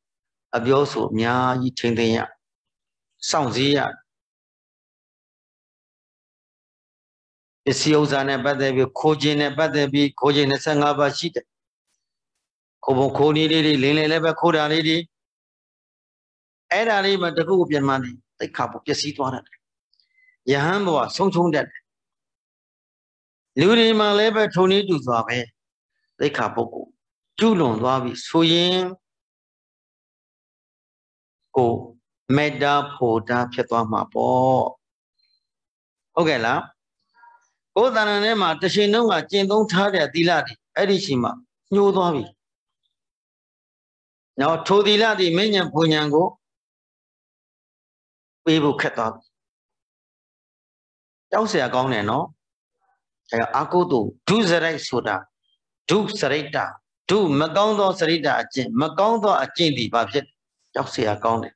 အပြောဆိုအများကြီးချိန်သိမ်းရစောင့်စည်းရပစ္စည်းဥစ္စာနဲ့ပတ်သက်ပြီးခိုးခြင်းနဲ့ပတ်သက်ပြီးခိုးခြင်း25ပါးရှိတယ်ခိုးဖို့ခိုးနည်းလေးတွေလင်းလင်းလည်းပဲခိုးတာလေးတွေအဲ့ဒါလေးမှတခုပြန်မှန်းတယ်တိတ်ခါဖို့ပျက်စီးသွားတတ်တယ်ယဟန်ဘဝဆုံးချုံတတ်တယ်လူတွေမှလည်းပဲထုံနေတူသွားပဲ တိတ်ခါပုဂ္ဂိုလ်ကျူးလွန်သွားပြီဆိုရင်ကိုမေတ္တာဖို့တာဖြစ်သွားမှာပေါ့ဟုတ်ကဲ့လားကိုယ်တဏ္ဍာထဲမှာတရှင်တုံးကကျင့်သုံးထားတဲ့သီလတွေအဲ့ဒီရှိမှညှိုးသွားပြီနော်ထိုသီလတွေမဉ္ဇဉ်ပူဉ္ဇဉ်ကိုပေးဖို့ခက်သွားပြီကြောက်เสียကောင်းတယ်နော်အဲအာကုတုဒုစရိုက်ဆိုတာ ဒုစရိတ္တဒုမကောင်းသောစရိတ္တအကျင့်မကောင်းသောအကျင့်ဒီဘာဖြစ်ကြောက်เสียကောင်းတယ်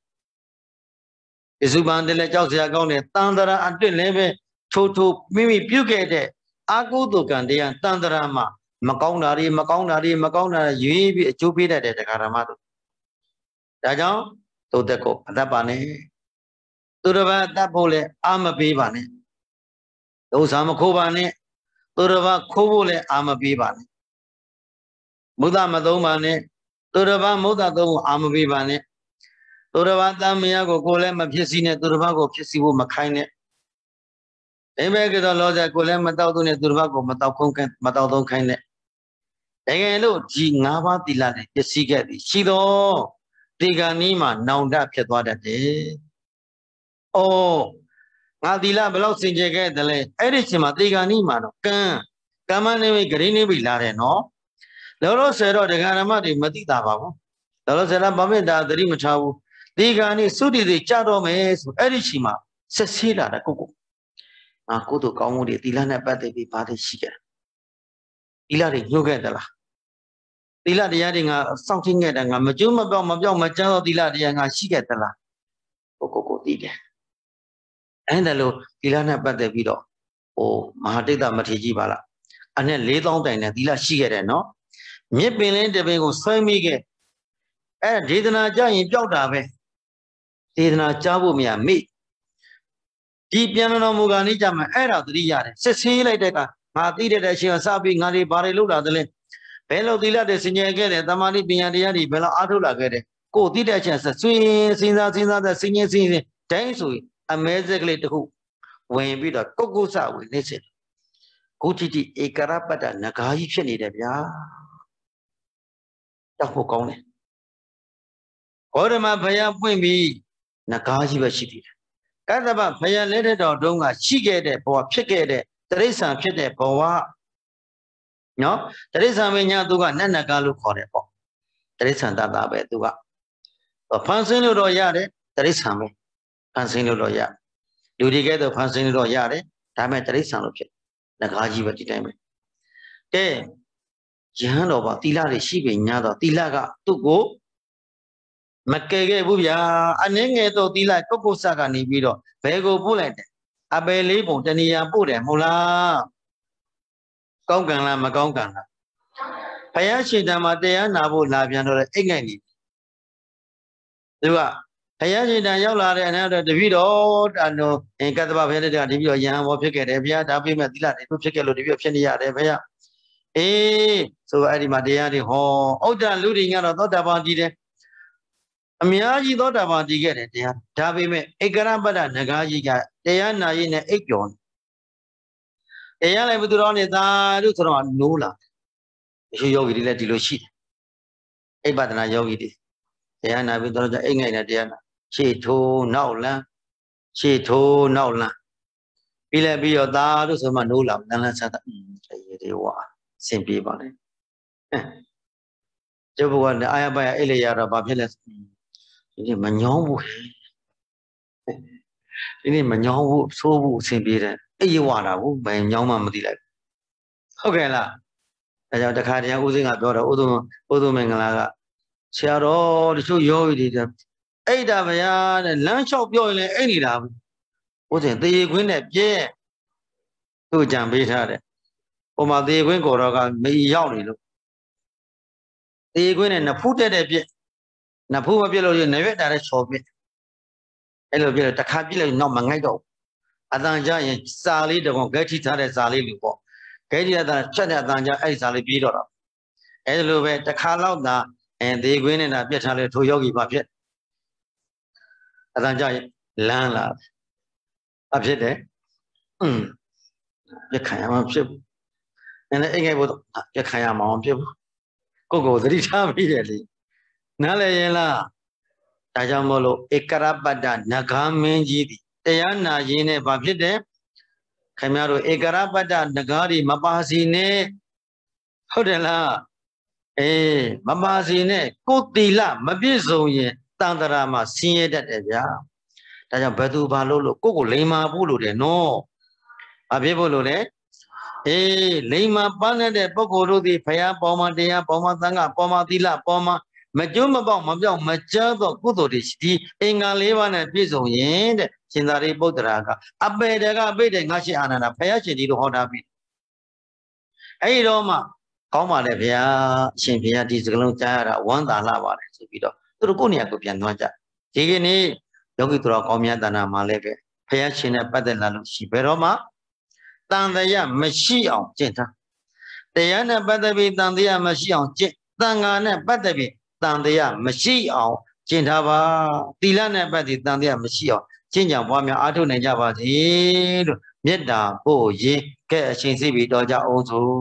ဣစုပန်တလည်းကြောက်เสียကောင်းတယ်တန်တရာအတွင့်လည်းပဲထိုးထိုးမိမိပြုတ်ခဲ့တဲ့အာကုတုကံတရားတန်တရာမှာမကောင်းတာတွေမကောင်းတာတွေမကောင်းတာရွေးပြီးအကျိုးပေးတတ်တဲ့တရားဓမ္မတို့ဒါကြောင့်သို့တဲ့ကိုအတတ်ပါနဲ့သူတစ်ပါးတတ်ဖို့လဲအာမပေးပါနဲ့ဒုစရမခိုးပါနဲ့သူတစ်ပါးခိုးဖို့လဲအာမပေးပါနဲ့ မုဒ္ဒမသုံးပါနဲ့သူတစ်ပါးမုဒ္ဒသုံးဖို့အာမပေးပါနဲ့သူတစ်ပါးတမ်းမယားကိုကိုယ်လည်းမဖြစ်စီနဲ့သူတစ်ပါးကိုဖြစ်စီဖို့မခိုင်းနဲ့အိမ်မဲကတော့လောဆယ်ကိုယ်လည်းမတောက်သုံးနဲ့သူတစ်ပါးကိုမတောက်ခုံးခိုင်းမတောက်သုံးခိုင်းနဲ့တကယ်လို့ဒီ၅ပါးသီလနဲ့ပစ္စည်းခဲ့သည်ရှိတော့ဒီကနေ့မှနောင်တဖြစ်သွားတတ်တယ်။အော်ငါသီလဘယ်လောက်စင်ကြယ်ခဲ့တယ်လဲအဲ့ဒီချိန်မှာဒီကနေ့မှတော့ကံကမ္မနေမိဂရိနေပြီလာတယ်နော်။ လောလောဆယ်တော့ဒကာရမတွေမသိတာပါဘူး။လောလောဆယ်တော့ဗမေတ္တာသတိမထားဘူး။ဒီကနေ့သုတိတွေကြတော့မယ်ဆိုအဲ့ဒီချိန်မှာဆက်ဆေးလာတယ်ကိုကို။ငါကိုယ်တို့ကောင်းမှုတွေသီလနဲ့ပတ်သက်ပြီးဘာတွေရှိခဲ့လဲ။သီလတွေညှို့ခဲ့သလား။သီလတရားတွေငါစောင့်သိခဲ့တယ်ငါမကျိုးမပြောင်းမပြောင်းမကျန်းသောသီလတရားငါရှိခဲ့သလားကိုကိုကိုသိတယ်အဲ့ဒါလို့သီလနဲ့ပတ်သက်ပြီးတော့ဟိုမဟာတိတ်တမထေကြီးပါလားအနဲ့၄000တိုင်နဲ့သီလရှိခဲ့တယ်နော် မြစ်ပင်လင်းတပင်ကိုဆွဲမိခဲ့အဲ့ဒေသနာကြရင်ပျောက်တာပဲဒေသနာကြားဖို့မရမိဒီပြန်တော်မူကနေကြမှာအဲ့ဒါသတိရတယ်စစ်ဆေးလိုက်တဲ့ကငါသိတဲ့အချိန်ကစပြီးငါတွေဘာတွေလုပ်လာသလဲဘယ်လိုသီလတွေစင်ကြယ်ခဲ့တယ်တမာတိပညာတရားတွေဘယ်လိုအားထုတ်လာခဲ့တယ်ကိုသိတဲ့အချက်ဆက်ဆွေးစဉ်းစားစဉ်းစားတဲ့စင်ကြယ်စင်ကြယ်တိုင်းဆိုရင်အမဲစက်ကလေးတစ်ခုဝင်ပြီးတော့ကုတ်ကုတ်ဆဝင်နေစေခုတိတိဧကရပတ္တနဂါကြီးဖြစ်နေတယ်ဗျာ တောက်ဖို့ကောင်းတယ်ဂေါရမဘုရားဖွင့်ပြီးနဂါးကြီးပဲရှိသေးတယ်ကတ္တပဘုရားလက်ထက်တော်တုန်းကရှိခဲ့တဲ့ဘဝဖြစ်ခဲ့တဲ့တရိစ္ဆာန်ဖြစ်တဲ့ဘဝနော်တရိစ္ဆာန်မညာသူကနတ်နဂါးလို့ခေါ်တယ်ပေါ့တရိစ္ဆာန်တတပဲသူကဖန်ဆင်းလို့တော့ရတယ်တရိစ္ဆာန်ပဲဖန်ဆင်းလို့တော့ရလူတွေကဲတော့ဖန်ဆင်းလို့တော့ရတယ်ဒါပေမဲ့တရိစ္ဆာန်လို့ဖြစ်နဂါးကြီးပဲဒီတိုင်းပဲကဲ ယဟန်တော်ပါတိလတွေရှိပြီညာတော့တိလကသူ့ကိုမကယ်ခဲ့ဘူးဗျာအနည်းငယ်တော့တိလကုတ်ကုတ်ဆကနေပြီးတော့ဘယ်ကိုပို့လိုက်တယ်အပယ်လေးပုံတဏီယာပို့တယ်မဟုတ်လားကောင်းကံလားမကောင်းကံလားဘုရားရှင်တံမှာတရားနာဖို့လာပြန်တော့အိတ်ငိုက်နေသူကဘုရားရှင်တံရောက်လာတဲ့အနောက်တော့တပည့်တော်တန်တော်အင်ကတ္တဗဘုရားတကတပည့်တော်ယဟန်ဘောဖြစ်ခဲ့တယ်ဘုရားဒါပြိမဲ့သီလတွေတို့ဖြစ်ခဲ့လို့တပည့်ဖြစ်နေရတယ်ဘုရား အေးဆိုအဲ့ဒီမှာတရားတွေဟောဥဒ္ဒလူတွေကတော့သောတာပန်တည်တယ်အများကြီးသောတာပန်တည်ခဲ့တယ်တရားဒါပေမဲ့ဧကရပတ္တနဂါကြီးကတရားနာရည်နဲ့အိပ်ပျော်တရားလည်းဘုသူတော်နဲ့သာလို့ဆိုတော့နိုးလာရှိယောဂီတွေလည်းဒီလိုရှိတယ်အိပဒနာယောဂီတွေတရားနာပြီးတော့အိတ်ငိုက်နေတရားနာရှေ့ထိုးနောက်လန်းရှေ့ထိုးနောက်လန်းပြီးလည်းပြီးတော့သာလို့ဆိုမှနိုးလာလန်းလန်းဆက်တာရေတွေဝါ စင်ပြေပါလေကျုပ်ဘုရားအာရပါရအိတ်လေရတော့ဘာဖြစ်လဲဒီနေ့မညောင်းဘူးဒီနေ့မညောင်းဘူးဆိုးဘူးအဆင်ပြေတယ်အေးဝါတာဘူးဘယ်ညောင်းမှမသိလိုက်ဟုတ်ကဲ့လားအဲကြောင့်တခါတည်းဦးစင်းကပြောတော့ဥဒုဥဒုမင်္ဂလာကဆရာတော်တချို့ယောဂီတွေအိတ်တာဗျာတဲ့လမ်းလျှောက်ပြောရင်လည်းအိတ်နေတာပဲဘုဇင်သေခွင်းနဲ့ပြဲသူ့ကြံပေးထားတယ် ဟိုမှာသေခွင်းကိုတော့ကမေရောက်နေလို့သေခွင်းနဲ့နဖူးတက်တဲ့ပြက်နဖူးမပြက်လို့ရနေရွက်တာလည်းချော်ပြက်အဲ့လိုပြက်တခါပြက်လိုက်နောက်မငိုက်တော့အတန်ကြရင်စာလေးတကောင်ဂက်ထိထားတဲ့စာလေးလူပေါ့ဂက်ထိအတန်ချက်တဲ့အတန်ကြအဲ့စာလေးပြီးတော့တော့အဲ့လိုပဲတခါလောက်သာအဲသေခွင်းနဲ့တာပြက်ထားလို့ထိုယောဂီပါဖြစ်အတန်ကြရင်လမ်းလာအဖြစ်တယ်อืมပြက်ခံရမှာဖြစ်ဘူး နည်းနည်းအိမ်ငယ်ဖို့ပြက်ခံရမှာမဖြစ်ဘူးကိုကိုသတိထားပြီးတယ်လေနားလည်ရင်လားဒါကြောင့်မို့လို့ဧကရပတ္တနဂါမင်းကြီးသည်တရားနာရင်းနဲ့ဘာဖြစ်တယ်ခင်ဗျားတို့ဧကရပတ္တနဂါတွေမပါစီနဲ့ဟုတ်တယ်လားအေးမပါစီနဲ့ကိုတီလမပြည့်စုံရင်တန်တရာမှာဆင်းရဲတတ်တယ်ဗျာဒါကြောင့်ဘယ်သူဘာလို့လို့ကိုကိုလိန်မာဖို့လို့တယ်နော်ဘာဖြစ်ဖို့လို့လဲ အေးလိမ္မာပန်းတဲ့ပုဂ္ဂိုလ်တို့သည်ဖယားပေါ်မှာတရားပေါ်မှာသံဃာပေါ်မှာသီလပေါ်မှာမကျွတ်မပေါက်မပြောက်မကြားသောကုသိုလ်တွေဒီအင်္ဂါ၄ပါးနဲ့ပြည့်စုံရင်တဲ့ရှင်သာရိပုတ္တရာကအပေတကအပိတဲ့ငါရှိအာနန္ဒဖယားရှင်ကြီးတို့ဟောတာပြီအဲ့ဒီတော့မှကောင်းပါလေဗျာအရှင်ဘုရားဒီစကလုံးကြားရတာဝမ်းသာလာပါတယ်ဆိုပြီးတော့သူတို့ကိုယ့်နေရာကိုပြန်သွားကြဒီကနေ့ယောဂီသူတော်ကောင်းမြတ်တဏ္ဍာမှာလည်းပဲဘုရားရှင်နဲ့ပတ်သက်လာလို့ရှိဘယ်တော့မှ တန်တရားမရှိအောင်ကျင့်ထားတရားနဲ့ပတ်သက်ပြီးတန်တရားမရှိအောင်ကျင့်တန်ခါနဲ့ပတ်သက်ပြီးတန်တရားမရှိအောင်ကျင့်ထားပါသီလနဲ့ပတ်သက်တန်တရားမရှိအောင်ကျင့်ကြံပွားများအားထုတ်နိုင်ကြပါစေလို့မေတ္တာပို့ရင်ကဲအရှင်စိပြီတော်ကြအောင်စို့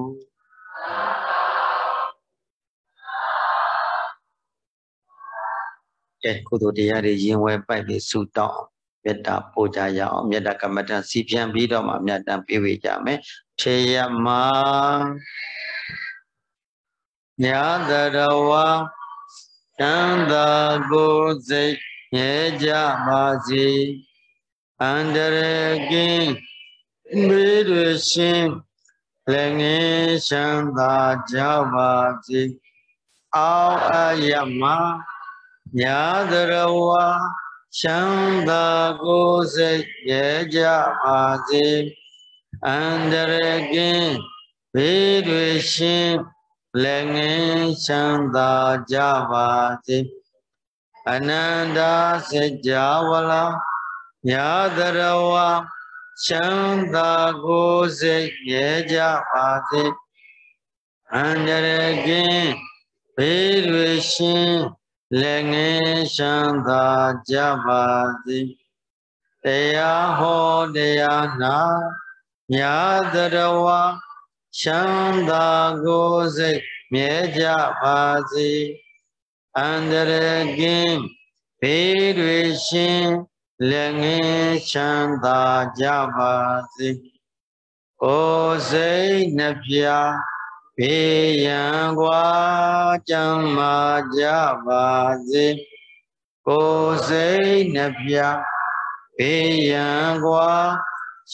ကဲကုသိုလ်တရားတွေရင်ဝဲပိုက်ပြီးဆုတောင်း မေတ္တာပို့ကြရအောင်မေတ္တာကမ္မဋ္ဌာန်းစီပြန်ပြီးတော့မှမေတ္တာပြေဝေကြမယ်ထေယမညာတရဝတန်တာကိုစိတ်ငြဲကြပါစေအန္တရကင်းမေးရရှင်လည်းငင်းချမ်းသာကြပါစေအောက်အယမညာတရဝ ချမ်းသာကိုယ်စိတ်ရဲကြပါစေအန္တရကင်းဘေးတွေရှင်လက်ငင်းချမ်းသာကြပါစေအနန္တစကြဝဠာညာတရဝချမ်းသာကိုယ်စိတ်ရဲကြပါစေအန္တရကင်းဘေးတွေရှင် လက်ငယ်ရှမ်းသာကြပါစေတရားဟောတရားနာညာတရဝချမ်းသာကိုစိတ်မြဲကြပါစေအန္တရကင်းဘေးတွေရှင်လက်ငယ်ချမ်းသာကြပါစေကိုယ်စိတ်နှပြ ဘေးရန်ကွာကြမ်းမာကြပါစေကိုယ်စိတ်နှပြဘေးရန်ကွာ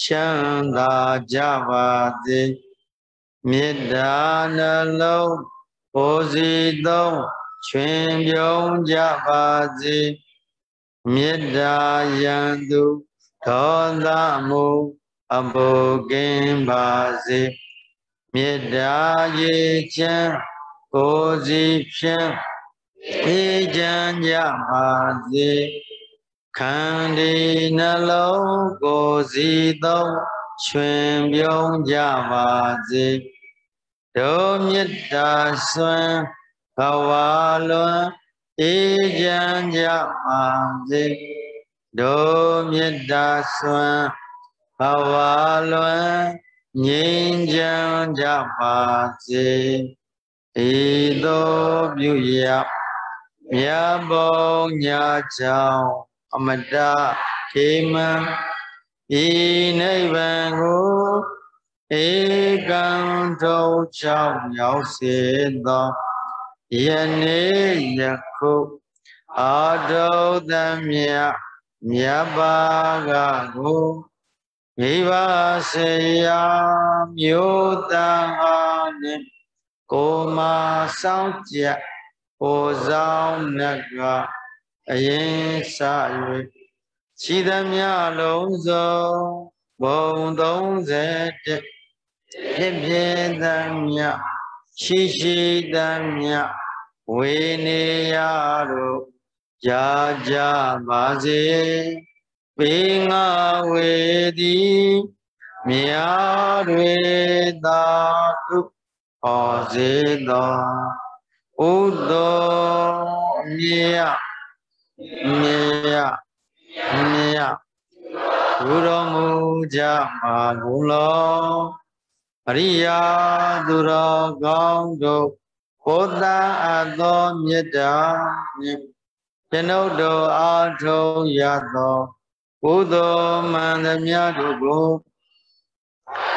ချမ်းသာကြပါစေမေတ္တာနှလုံးကိုယ်စီသုံးချွင်ပြုံးကြပါစေမေတ္တာယံသူဒေါသမူအဘုကင်းပါစေ မေတ္တာရေချမ်းကိုစီဖြင့်အေးချမ်းကြပါစေခန္ဒီနှလုံးကိုစီသုံးချွင်ပြုံးကြပါစေဒုမေတ္တာဆွမ်းဘဝလွန်အေးချမ်းကြပါစေဒုမေတ္တာဆွမ်းဘဝလွန် ငြိမ်းချမ်းကြပါစေဤသို့ပြုရမြတ်ဘုံညာချောင်းအမတခေမံဤနိဗ္ဗာန်ကိုဧကံထုံချောင်းရောက်စေသောယနေ့ယခုအာတုသမြတ်မြတ်ပါကကို မိဘဆေယမျိုးသားအားနှင့်ကိုမဆောင်ကြကိုဆောင်နကအရင်စ၍ရှိသမျှလုံးစုံဘုံ30ဖြစ်ဖြစ်သမျှရှိရှိသမျှဝေနေရတို့ကြာကြပါစေ ပေငါဝေသည်မြာတွေသာတုဟောစေသောဥသောမြေယမြေယမြေယဘုရောမူကြပါဘုလောအရိယာသူတော်ကောင်းတို့ဘုဒ္ဓအသောမေတ္တာနှင့်ကျွန်ုပ်တို့အားထုတ်ရသော ဘုသောမန္တမြတ်တို့ကို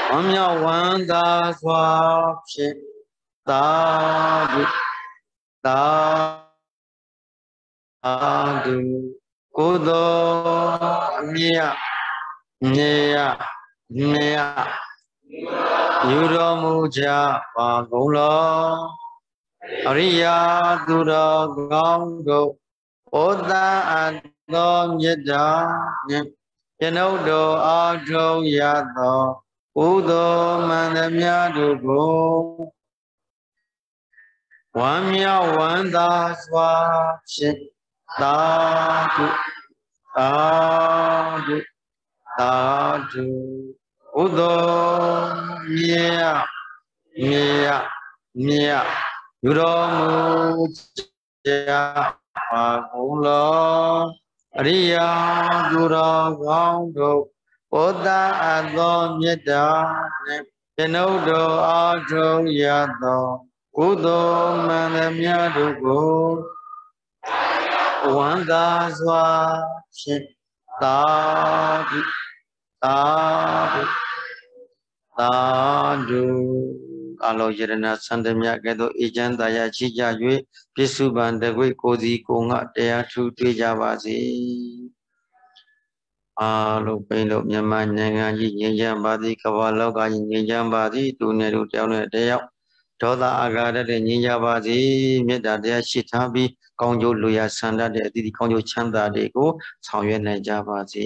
ဝမ်းမြောက်ဝမ်းသာစွာဖြင့်သာဓုသာဓုကိုယ်တော်အမြတ်မြေယမြေယယူတော်မူကြပါကုန်လောအရိယာသူတော်ကောင်းတို့ဩတန်အ သောမေတ္တာနှင့်ကျွန်ုပ်တို့အားထုတ်ရသောဥသောမန္တမြတို့ကိုဝမ်းမြောက်ဝမ်းသာစွာဖြင့်သာဓုသာဓုသာဓုဥသောမြေယမြေယမြေယယူတော်မူကြပါကုန်လော အရိယာသူတော်ကောင်းတို့ဘုဒ္ဓအသောမေတ္တာနှင့်ကျွန်ုပ်တို့အားထုတ်ရသောကုသိုလ်မှန်သမျှတို့ကိုဝန္တာစွာဖြင့်သာဓုသာဓုသာဓု အလောယရဏစန္ဒမြကဲ့သို့အေချမ်းသာရရှိကြ၍ပြစ္စုပန်တကွေကိုစီကိုငါတရားထူတွေ့ကြပါစေအာလို့ပိလို့မြန်မာနိုင်ငံကြီးငြိမ်းချမ်းပါသည်ကမ္ဘာလောကကြီးငြိမ်းချမ်းပါသည်သူနဲ့တို့တယောက်နဲ့တယောက်ဒေါသအာဃာတတဲ့ငြိမ်းချပါစေမေတ္တာတရားရှိထားပြီးကောင်းကျိုးလူရဆန္ဒတဲ့အသီးသီးကောင်းကျိုးချမ်းသာတွေကိုဆောင်ရွက်နိုင်ကြပါစေ